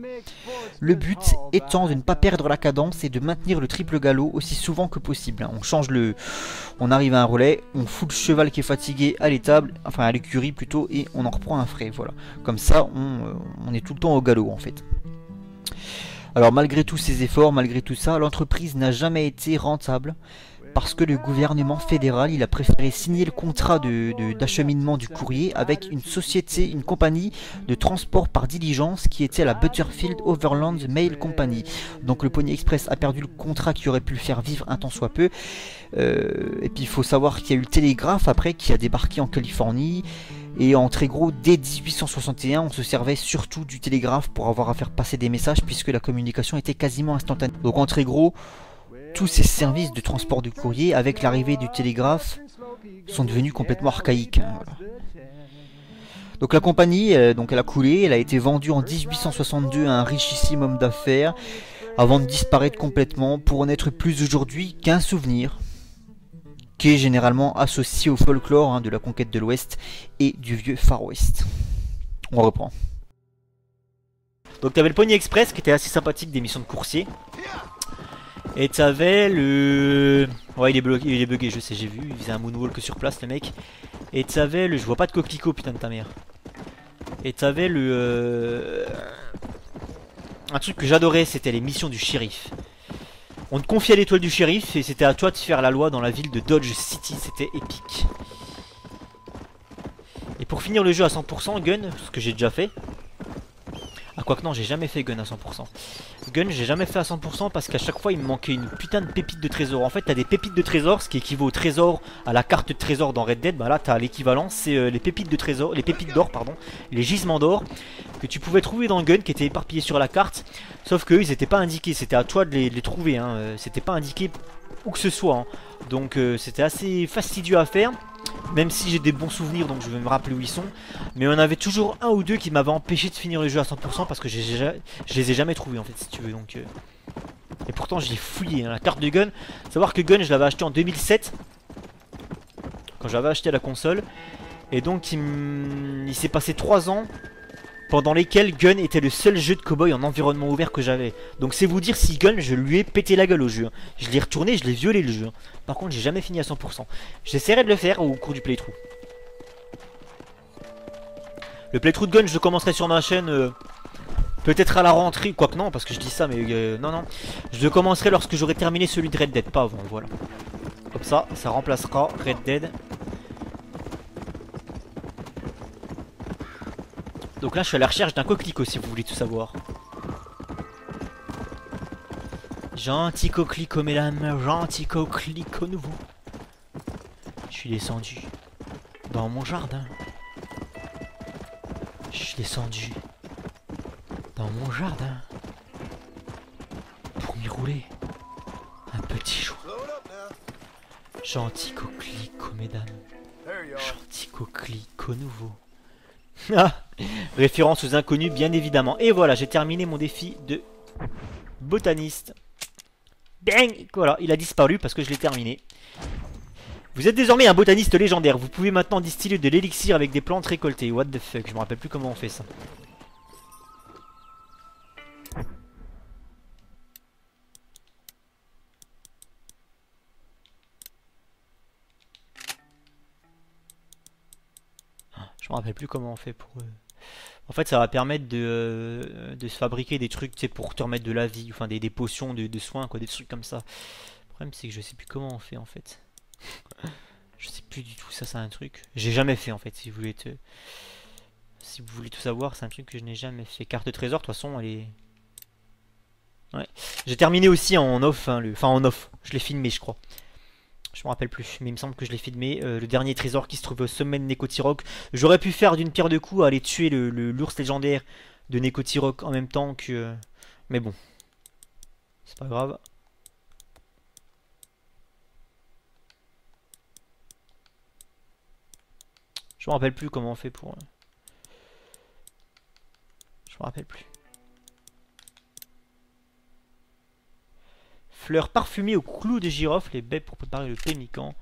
le but étant de ne pas perdre la cadence et de maintenir le triple galop aussi souvent que possible. On change le... On arrive à un relais, on fout le cheval qui est fatigué à l'étable, enfin à l'écurie plutôt, et on en reprend un frais, voilà. Comme ça, on, euh, on est tout le temps au galop en fait. Alors malgré tous ces efforts, malgré tout ça, l'entreprise n'a jamais été rentable parce que le gouvernement fédéral il a préféré signer le contrat d'acheminement du courrier avec une société, une compagnie de transport par diligence qui était la Butterfield Overland Mail Company. Donc le Pony Express a perdu le contrat qui aurait pu le faire vivre un temps soit peu. Euh, et puis il faut savoir qu'il y a eu le télégraphe après qui a débarqué en Californie. Et en très gros, dès 1861, on se servait surtout du télégraphe pour avoir à faire passer des messages puisque la communication était quasiment instantanée. Donc en très gros, tous ces services de transport de courrier, avec l'arrivée du télégraphe, sont devenus complètement archaïques. Donc la compagnie, euh, elle a coulé, elle a été vendue en 1862 à un richissime homme d'affaires, avant de disparaître complètement pour n'être plus aujourd'hui qu'un souvenir, qui est généralement associé au folklore hein, de la conquête de l'Ouest et du vieux Far West. On reprend. Donc tu avais le Pony Express qui était assez sympathique des missions de coursier. Et t'avais le... Ouais, il est, bloqué, il est bugué, je sais, j'ai vu. Il faisait un moonwalk sur place, le mec. Et t'avais le... Je vois pas de coquelicot, putain de ta mère. Et t'avais le... Euh, un truc que j'adorais, c'était les missions du shérif. On te confiait l'étoile du shérif et c'était à toi de faire la loi dans la ville de Dodge City. C'était épique. Et pour finir le jeu à 100%, Gun, ce que j'ai déjà fait, ah quoique non, j'ai jamais fait gun à 100%. Gun, j'ai jamais fait à 100% parce qu'à chaque fois il me manquait une putain de pépite de trésor. En fait, t'as des pépites de trésor, ce qui équivaut au trésor, à la carte de trésor dans Red Dead. Bah là, t'as l'équivalent, c'est euh, les pépites de trésor, les pépites d'or, pardon, les gisements d'or que tu pouvais trouver dans gun qui étaient éparpillés sur la carte. Sauf que ils étaient pas indiqués, c'était à toi de les, trouver. Hein. Euh, c'était pas indiqué où que ce soit. Hein. Donc euh, c'était assez fastidieux à faire. Même si j'ai des bons souvenirs, donc je vais me rappeler où ils sont. Mais on avait toujours un ou deux qui m'avaient empêché de finir le jeu à 100% parce que je les ai jamais trouvés en fait, si tu veux. Donc, euh. Et pourtant j'ai fouillé hein, la carte de Gun. Savoir que Gun, je l'avais acheté en 2007. Quand j'avais acheté la console. Et donc il s'est passé 3 ans pendant lesquels Gun était le seul jeu de cowboy en environnement ouvert que j'avais. Donc c'est vous dire si Gun, je lui ai pété la gueule au jeu. Je l'ai retourné, je l'ai violé le jeu. Par contre, j'ai jamais fini à 100%. J'essaierai de le faire au cours du playthrough. Le playthrough de Gun, je commencerai sur ma chaîne... Euh, peut-être à la rentrée, quoique non, parce que je dis ça, mais euh, non, non. Je le commencerai lorsque j'aurai terminé celui de Red Dead, pas avant, voilà. Comme ça, ça remplacera Red Dead. Donc là, je suis à la recherche d'un coquelicot, si vous voulez tout savoir. Gentil coquelicot, mesdames, gentil coquelicot nouveau. Je suis descendu dans mon jardin. Je suis descendu dans mon jardin pour m'y rouler un petit jour. Gentil coquelicot, mesdames. Gentil coquelicot nouveau. Ah Référence aux inconnus, bien évidemment. Et voilà, j'ai terminé mon défi de botaniste. Bang Voilà, il a disparu parce que je l'ai terminé. Vous êtes désormais un botaniste légendaire. Vous pouvez maintenant distiller de l'élixir avec des plantes récoltées. What the fuck, je me rappelle plus comment on fait ça. Je me rappelle plus comment on fait pour... eux. En fait, ça va permettre de, euh, de se fabriquer des trucs, pour te remettre de la vie, enfin des, des potions de, soins, quoi, des trucs comme ça. Le problème, c'est que je sais plus comment on fait, en fait. je sais plus du tout, ça, c'est un truc. J'ai jamais fait, en fait, si vous voulez. Si vous voulez tout savoir, c'est un truc que je n'ai jamais fait. Carte trésor, de toute façon, elle est... Ouais. J'ai terminé aussi en off, hein, enfin en off. Je l'ai filmé, je crois. Je me rappelle plus, mais il me semble que je l'ai filmé. Euh, le dernier trésor qui se trouve au sommet de Nekotirok. J'aurais pu faire d'une pierre deux coups aller tuer le l'ours légendaire de Nekotirok en même temps que... Mais bon. C'est pas grave. Je me rappelle plus comment on fait pour... Je me rappelle plus. Fleurs parfumées au clou de girofle, les baies pour préparer le pémican.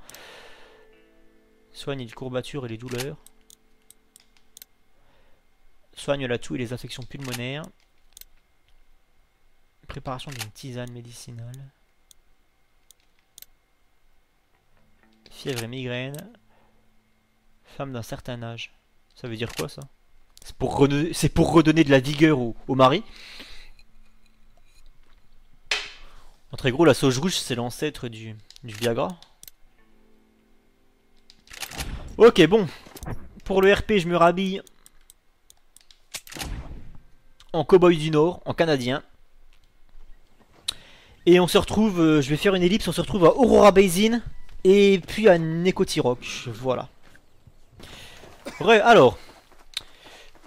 Soigne les courbatures et les douleurs. Soigne la toux et les infections pulmonaires. Préparation d'une tisane médicinale. Fièvre et migraine. Femme d'un certain âge. Ça veut dire quoi ça? C'est pour, redonner de la vigueur au mari? En très gros, la sauge rouge, c'est l'ancêtre du, Viagra. Ok, bon. Pour le RP, je me rhabille en cowboy du Nord, en canadien. Et on se retrouve, euh, je vais faire une ellipse, on se retrouve à Aurora Basin et puis à Nekotirok. Voilà. Ouais, alors.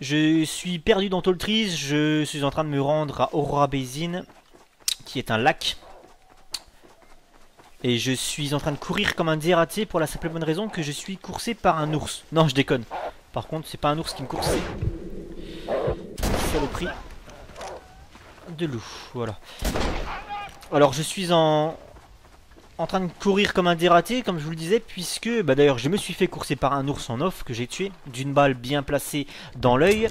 Je suis perdu dans Toltris, je suis en train de me rendre à Aurora Basin, qui est un lac et je suis en train de courir comme un dératé pour la simple bonne raison que je suis coursé par un ours. Non, je déconne. Par contre, c'est pas un ours qui me course. C'est prix de loup. Voilà. Alors, je suis en, en train de courir comme un dératé, comme je vous le disais, puisque, bah d'ailleurs, je me suis fait courser par un ours en off que j'ai tué, d'une balle bien placée dans l'œil.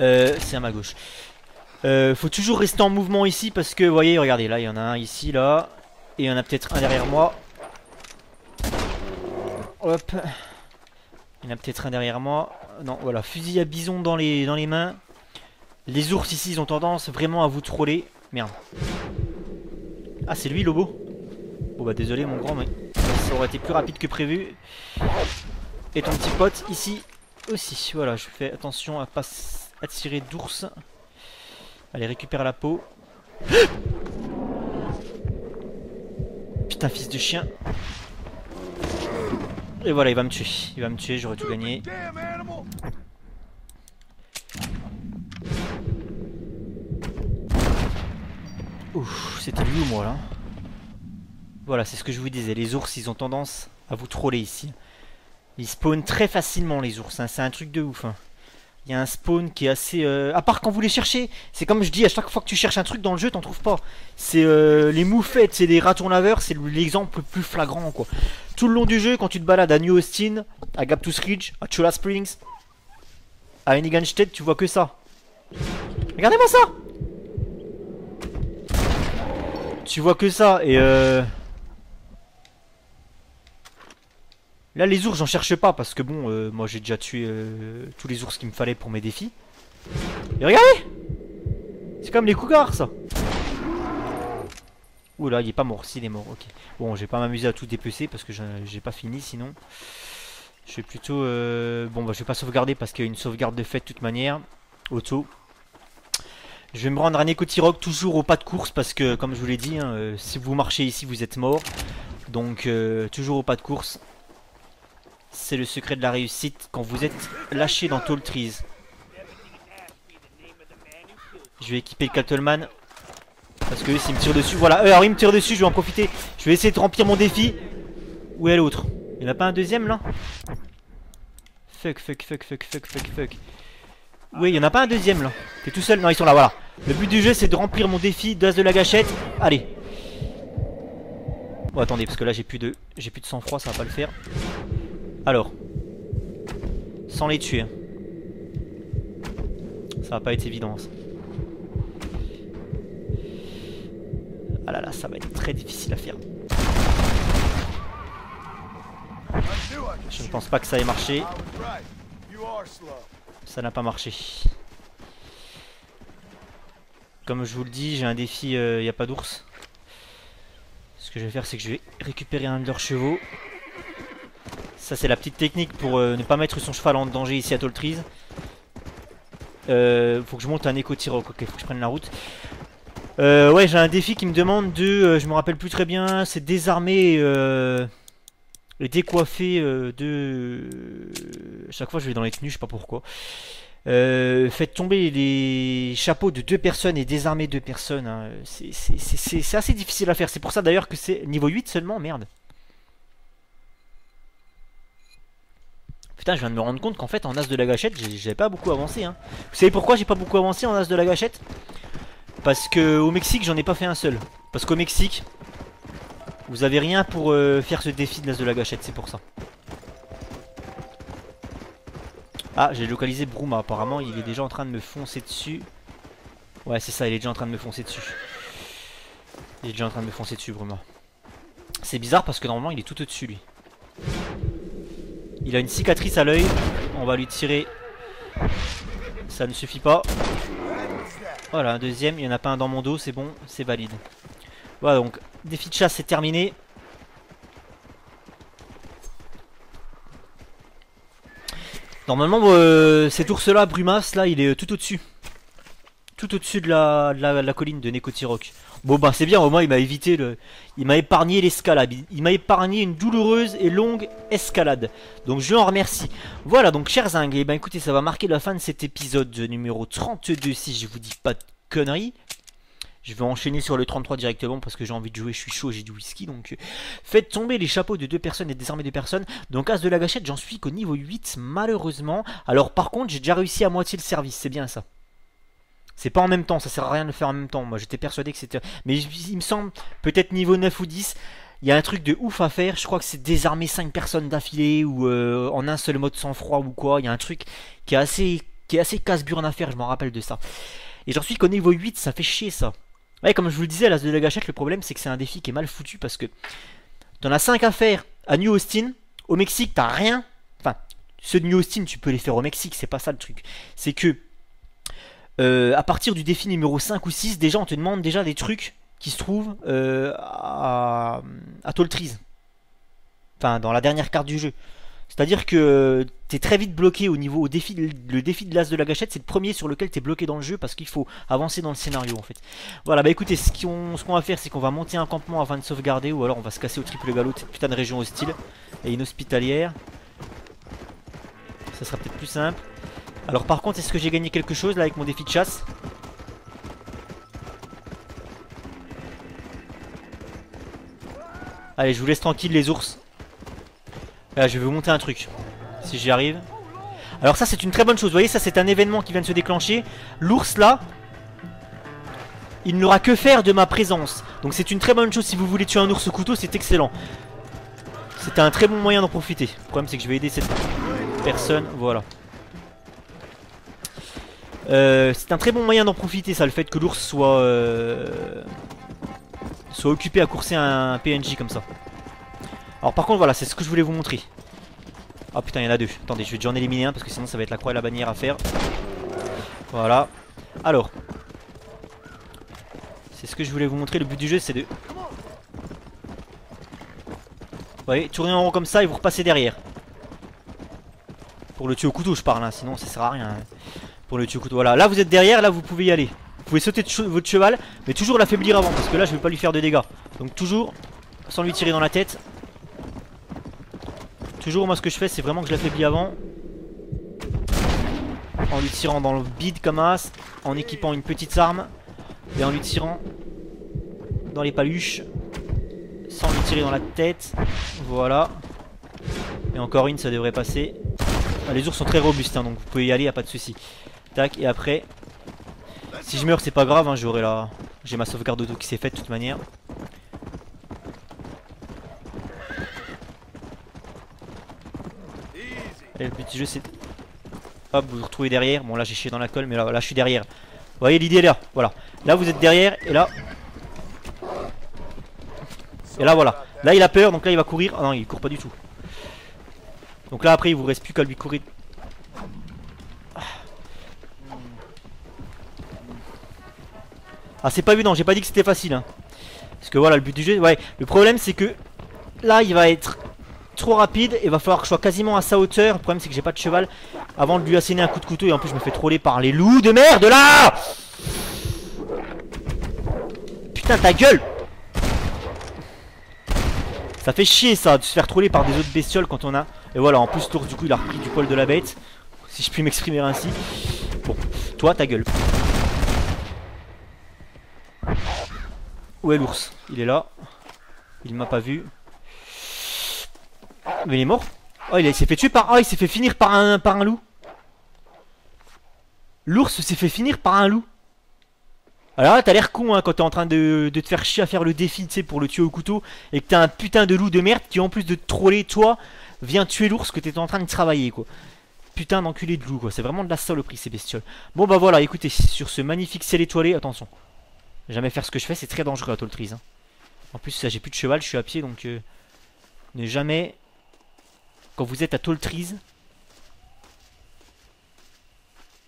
Euh, c'est à ma gauche. Euh, faut toujours rester en mouvement ici parce que, vous voyez, regardez, là, il y en a un ici, là. Et il y en a peut-être un derrière moi. Hop. Il y en a peut-être un derrière moi. Non, voilà, fusil à bison dans les, mains. Les ours ici, ils ont tendance vraiment à vous troller. Merde. Ah, c'est lui, Lobo Bon, bah désolé, mon grand, mais ça aurait été plus rapide que prévu. Et ton petit pote, ici, aussi. Voilà, je fais attention à pas attirer d'ours. Allez, récupère la peau. Putain, fils de chien. Et voilà, il va me tuer. Il va me tuer, j'aurais tout gagné. Ouf, c'était lui ou moi là Voilà, c'est ce que je vous disais. Les ours, ils ont tendance à vous troller ici. Ils spawnent très facilement les ours, hein. c'est un truc de ouf. Hein. Il y a un spawn qui est assez... Euh, à part quand vous les cherchez, c'est comme je dis, à chaque fois que tu cherches un truc dans le jeu, t'en trouves pas. C'est euh, les moufettes, c'est des ratons laveurs, c'est l'exemple le plus flagrant quoi. Tout le long du jeu, quand tu te balades à New Austin, à Gaptus Ridge, à Chula Springs, à Eniganstead, tu vois que ça. Regardez-moi ça Tu vois que ça, et euh... Là, les ours, j'en cherche pas parce que bon, euh, moi j'ai déjà tué euh, tous les ours qu'il me fallait pour mes défis. Et regardez C'est comme les cougars, ça Oula, il est pas mort. S'il est mort, ok. Bon, je vais pas m'amuser à tout dépecer parce que j'ai pas fini sinon. Je vais plutôt... Euh, bon, bah je vais pas sauvegarder parce qu'il y a une sauvegarde de fait de toute manière. Auto. Je vais me rendre à Nekotirok toujours au pas de course parce que, comme je vous l'ai dit, hein, si vous marchez ici, vous êtes mort. Donc, toujours au pas de course. C'est le secret de la réussite quand vous êtes lâché dans Tall Trees. Je vais équiper le Cattleman. Parce que s'il me tire dessus, voilà. Alors il me tire dessus, je vais en profiter. Je vais essayer de remplir mon défi. Où est l'autre? Il n'y en a pas un deuxième là? Fuck, fuck, fuck, fuck, fuck, fuck, fuck. Oui, il n'y en a pas un deuxième là. T'es tout seul? Non, ils sont là, voilà. Le but du jeu, c'est de remplir mon défi d'as de la gâchette. Allez. Bon, attendez, parce que là, j'ai plus de j'ai plus de sang-froid, ça va pas le faire. Alors. Sans les tuer. Ça va pas être évident. Ça. Ah là là, ça va être très difficile à faire. Je ne pense pas que ça ait marché. Ça n'a pas marché. Comme je vous le dis, j'ai un défi, il euh, n'y a pas d'ours. Ce que je vais faire, c'est que je vais récupérer un de leurs chevaux. Ça c'est la petite technique pour euh, ne pas mettre son cheval en danger ici à Toltrees. Euh, faut que je monte un éco tiroc, ok, faut que je prenne la route. Euh, ouais, j'ai un défi qui me demande de, je me rappelle plus très bien, c'est désarmer et décoiffer de... chaque fois je vais dans les tenues, je sais pas pourquoi. faites tomber les chapeaux de deux personnes et désarmer deux personnes. Hein. C'est assez difficile à faire. C'est pour ça d'ailleurs que c'est niveau 8 seulement, merde. Putain, je viens de me rendre compte qu'en fait, en as de la gâchette, j'avais pas beaucoup avancé. Hein. Vous savez pourquoi j'ai pas beaucoup avancé en as de la gâchette? Parce que au Mexique, j'en ai pas fait un seul. Parce qu'au Mexique, vous avez rien pour euh, faire ce défi de l'as de la gâchette, c'est pour ça. Ah, j'ai localisé Bruma. Apparemment, il est déjà en train de me foncer dessus. Ouais, c'est ça, il est déjà en train de me foncer dessus. Il est déjà en train de me foncer dessus, Bruma. C'est bizarre parce que normalement, il est tout au-dessus, lui. Il a une cicatrice à l'œil. On va lui tirer. Ça ne suffit pas. Voilà, un deuxième. Il n'y en a pas un dans mon dos. C'est bon, c'est valide. Voilà, donc, défi de chasse, c'est terminé. Normalement, euh, cet ours-là, Brumas, là, il est tout au-dessus. Tout au-dessus de la, colline de Nekotirok. Bon bah c'est bien, au moins il m'a évité le... Il m'a épargné l'escalade. Il m'a épargné une douloureuse et longue escalade. Donc je en remercie. Voilà donc chers Zing, et eh ben écoutez ça va marquer la fin de cet épisode numéro 32 si je vous dis pas de conneries. Je vais enchaîner sur le 33 directement parce que j'ai envie de jouer, je suis chaud, j'ai du whisky. Donc euh, faites tomber les chapeaux de deux personnes et désarmer deux personnes. Donc as de la gâchette, j'en suis qu'au niveau 8 malheureusement. Alors par contre j'ai déjà réussi à moitié le service, c'est bien ça. C'est pas en même temps, ça sert à rien de le faire en même temps. Moi j'étais persuadé que c'était... Mais il me semble, peut-être niveau 9 ou 10, il y a un truc de ouf à faire. Je crois que c'est désarmer 5 personnes d'affilée ou euh, en un seul mode sans froid ou quoi. Il y a un truc qui est assez, assez casse-burne à faire, je m'en rappelle de ça. Et j'en suis qu'au niveau 8, ça fait chier ça. Ouais, comme je vous le disais, l'as de la gâchette, le problème c'est que c'est un défi qui est mal foutu parce que t'en as 5 à faire à New Austin. Au Mexique, t'as rien. Enfin, ceux de New Austin, tu peux les faire au Mexique, c'est pas ça le truc. C'est que euh, à partir du défi numéro 5 ou 6, déjà on te demande déjà des trucs qui se trouvent euh, à, à. Enfin, dans la dernière carte du jeu. C'est-à-dire que t'es très vite bloqué au niveau au défi le défi de l'as de la gâchette, c'est le premier sur lequel t'es bloqué dans le jeu parce qu'il faut avancer dans le scénario en fait. Voilà, bah écoutez, ce qu'on va faire, c'est qu'on va monter un campement avant de sauvegarder ou alors on va se casser au triple galop de cette putain de région hostile et une hospitalière. Ça sera peut-être plus simple. Alors par contre, est-ce que j'ai gagné quelque chose là avec mon défi de chasse Allez, je vous laisse tranquille les ours. Là, je vais vous montrer un truc. Si j'y arrive. Alors ça, c'est une très bonne chose. Vous voyez, ça, c'est un événement qui vient de se déclencher. L'ours, là, il n'aura que faire de ma présence. Donc c'est une très bonne chose. Si vous voulez tuer un ours au couteau, c'est excellent. C'est un très bon moyen d'en profiter. Le problème, c'est que je vais aider cette personne. Voilà. Euh, c'est un très bon moyen d'en profiter, ça, le fait que l'ours soit... Euh, soit occupé à courser un PNJ comme ça. Alors par contre voilà c'est ce que je voulais vous montrer. Oh putain il y en a deux. Attendez je vais déjà en éliminer un parce que sinon ça va être la croix et la bannière à faire. Voilà. Alors C'est ce que je voulais vous montrer. Le but du jeu c'est de Vous voyez tourner en rond comme ça et vous repassez derrière. Pour le tuer au couteau je parle hein, sinon ça sert à rien hein. Pour le tuer au couteau. Voilà. Là vous êtes derrière là vous pouvez y aller. Vous pouvez sauter de votre cheval Mais toujours l'affaiblir avant parce que là je vais pas lui faire de dégâts. Donc toujours sans lui tirer dans la tête. Toujours moi ce que je fais c'est vraiment que je l'affaiblis avant. En lui tirant dans le bide comme as En équipant une petite arme Et en lui tirant Dans les paluches Sans lui tirer dans la tête. Voilà. Et encore une ça devrait passer. Ah, Les ours sont très robustes hein, donc vous pouvez y aller y a pas de souci Tac et après Si je meurs c'est pas grave hein, j'aurai la J'ai ma sauvegarde auto qui s'est faite de toute manière Et le petit jeu c'est... Hop, vous vous retrouvez derrière. Bon là j'ai chié dans la colle, mais là, là je suis derrière. Vous voyez l'idée est là, voilà. Là vous êtes derrière, et là... Et là voilà. Là il a peur, donc là il va courir. Ah non, il court pas du tout. Donc là après il vous reste plus qu'à lui courir. Ah c'est pas évident, j'ai pas dit que c'était facile. Hein. Parce que voilà le but du jeu, ouais. Le problème c'est que là il va être trop rapide et va falloir que je sois quasiment à sa hauteur. Le problème c'est que j'ai pas de cheval avant de lui asséner un coup de couteau et en plus je me fais troller par les loups de merde là Putain ta gueule Ça fait chier ça de se faire troller par des autres bestioles quand on a... Et voilà en plus l'ours du coup il a repris du poil de la bête. Si je puis m'exprimer ainsi. Bon, toi ta gueule. Où est l'ours? Il est là. Il m'a pas vu. Mais il est mort Oh il s'est fait tuer par... Oh il s'est fait finir par un, par un loup L'ours s'est fait finir par un loup alors là, t'as l'air con hein, quand t'es en train de, te faire chier à faire le défi, tu sais, pour le tuer au couteau, et que t'as un putain de loup de merde qui, en plus de troller, toi, vient tuer l'ours que t'étais en train de travailler, quoi. Putain d'enculé de loup, quoi. C'est vraiment de la saloperie, ces bestioles. Bon, bah voilà, écoutez, sur ce magnifique ciel étoilé, attention. Jamais faire ce que je fais, c'est très dangereux à Toltrees. Hein. En plus, j'ai plus de cheval, je suis à pied, donc... Euh, ne jamais quand vous êtes à Toltrees,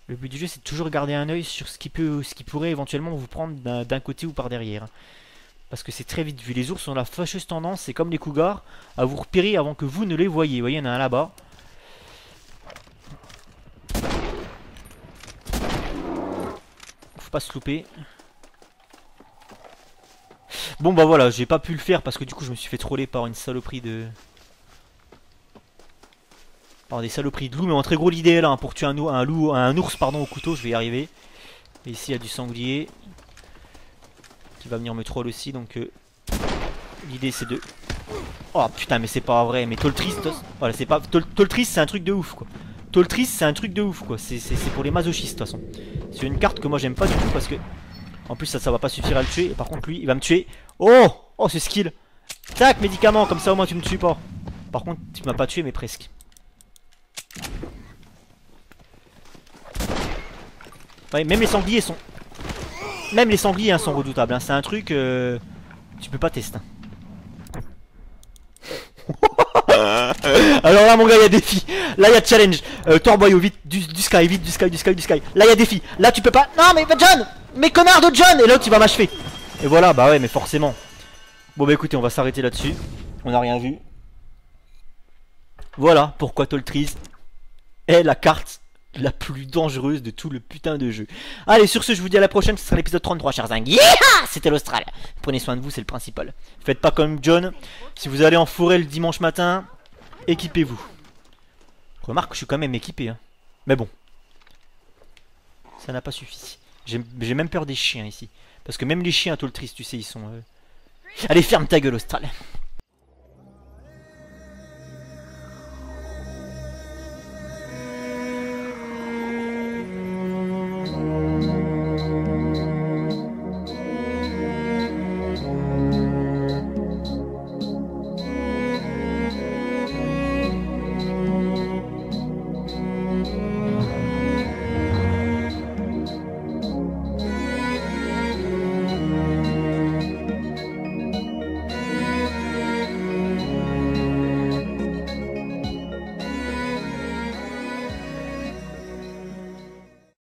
le but du jeu c'est toujours garder un oeil sur ce qui, peut, ce qui pourrait éventuellement vous prendre d'un côté ou par derrière. Parce que c'est très vite vu. Les ours ont la fâcheuse tendance, c'est comme les cougars, à vous repérer avant que vous ne les voyez. Vous voyez, il y en a un là-bas. Faut pas se louper. Bon bah voilà, j'ai pas pu le faire parce que du coup je me suis fait troller par une saloperie de... Alors des saloperies de loups, mais en très gros l'idée là, hein, pour tuer un, un, loup, un ours pardon, au couteau, je vais y arriver. Et ici il y a du sanglier qui va venir me troll aussi, donc euh, l'idée c'est de... Oh putain mais c'est pas vrai, mais Toltris, voilà c'est pas... Toltris c'est un truc de ouf quoi. Toltris c'est un truc de ouf quoi, c'est pour les masochistes de toute façon. C'est une carte que moi j'aime pas du tout parce que... En plus ça, ça va pas suffire à le tuer, et par contre lui il va me tuer. Oh Oh c'est skill Tac médicament, comme ça au moins tu me tues pas. Par contre tu m'as pas tué mais presque. Ouais, même les sangliers sont Même les sangliers hein, sont redoutables. hein. C'est un truc... euh, tu peux pas tester. Alors là mon gars il y a défi Là il y a challenge euh, Torboyau vite du, du sky vite du sky du sky du sky Là il y a défi Là tu peux pas Non mais John Mais connard de John Et l'autre il va m'achever Et voilà bah ouais mais forcément Bon bah écoutez on va s'arrêter là-dessus On n'a rien vu Voilà pourquoi Toltris est la carte la plus dangereuse de tout le putain de jeu Allez sur ce je vous dis à la prochaine Ce sera l'épisode 33 chers zingues C'était l'Austral Prenez soin de vous c'est le principal Faites pas comme John Si vous allez en forêt le dimanche matin Équipez-vous. Remarque que je suis quand même équipé. Hein. Mais bon. Ça n'a pas suffi. J'ai même peur des chiens ici. Parce que même les chiens à Toltris, tu sais, ils sont... euh, Allez, ferme ta gueule, Austral.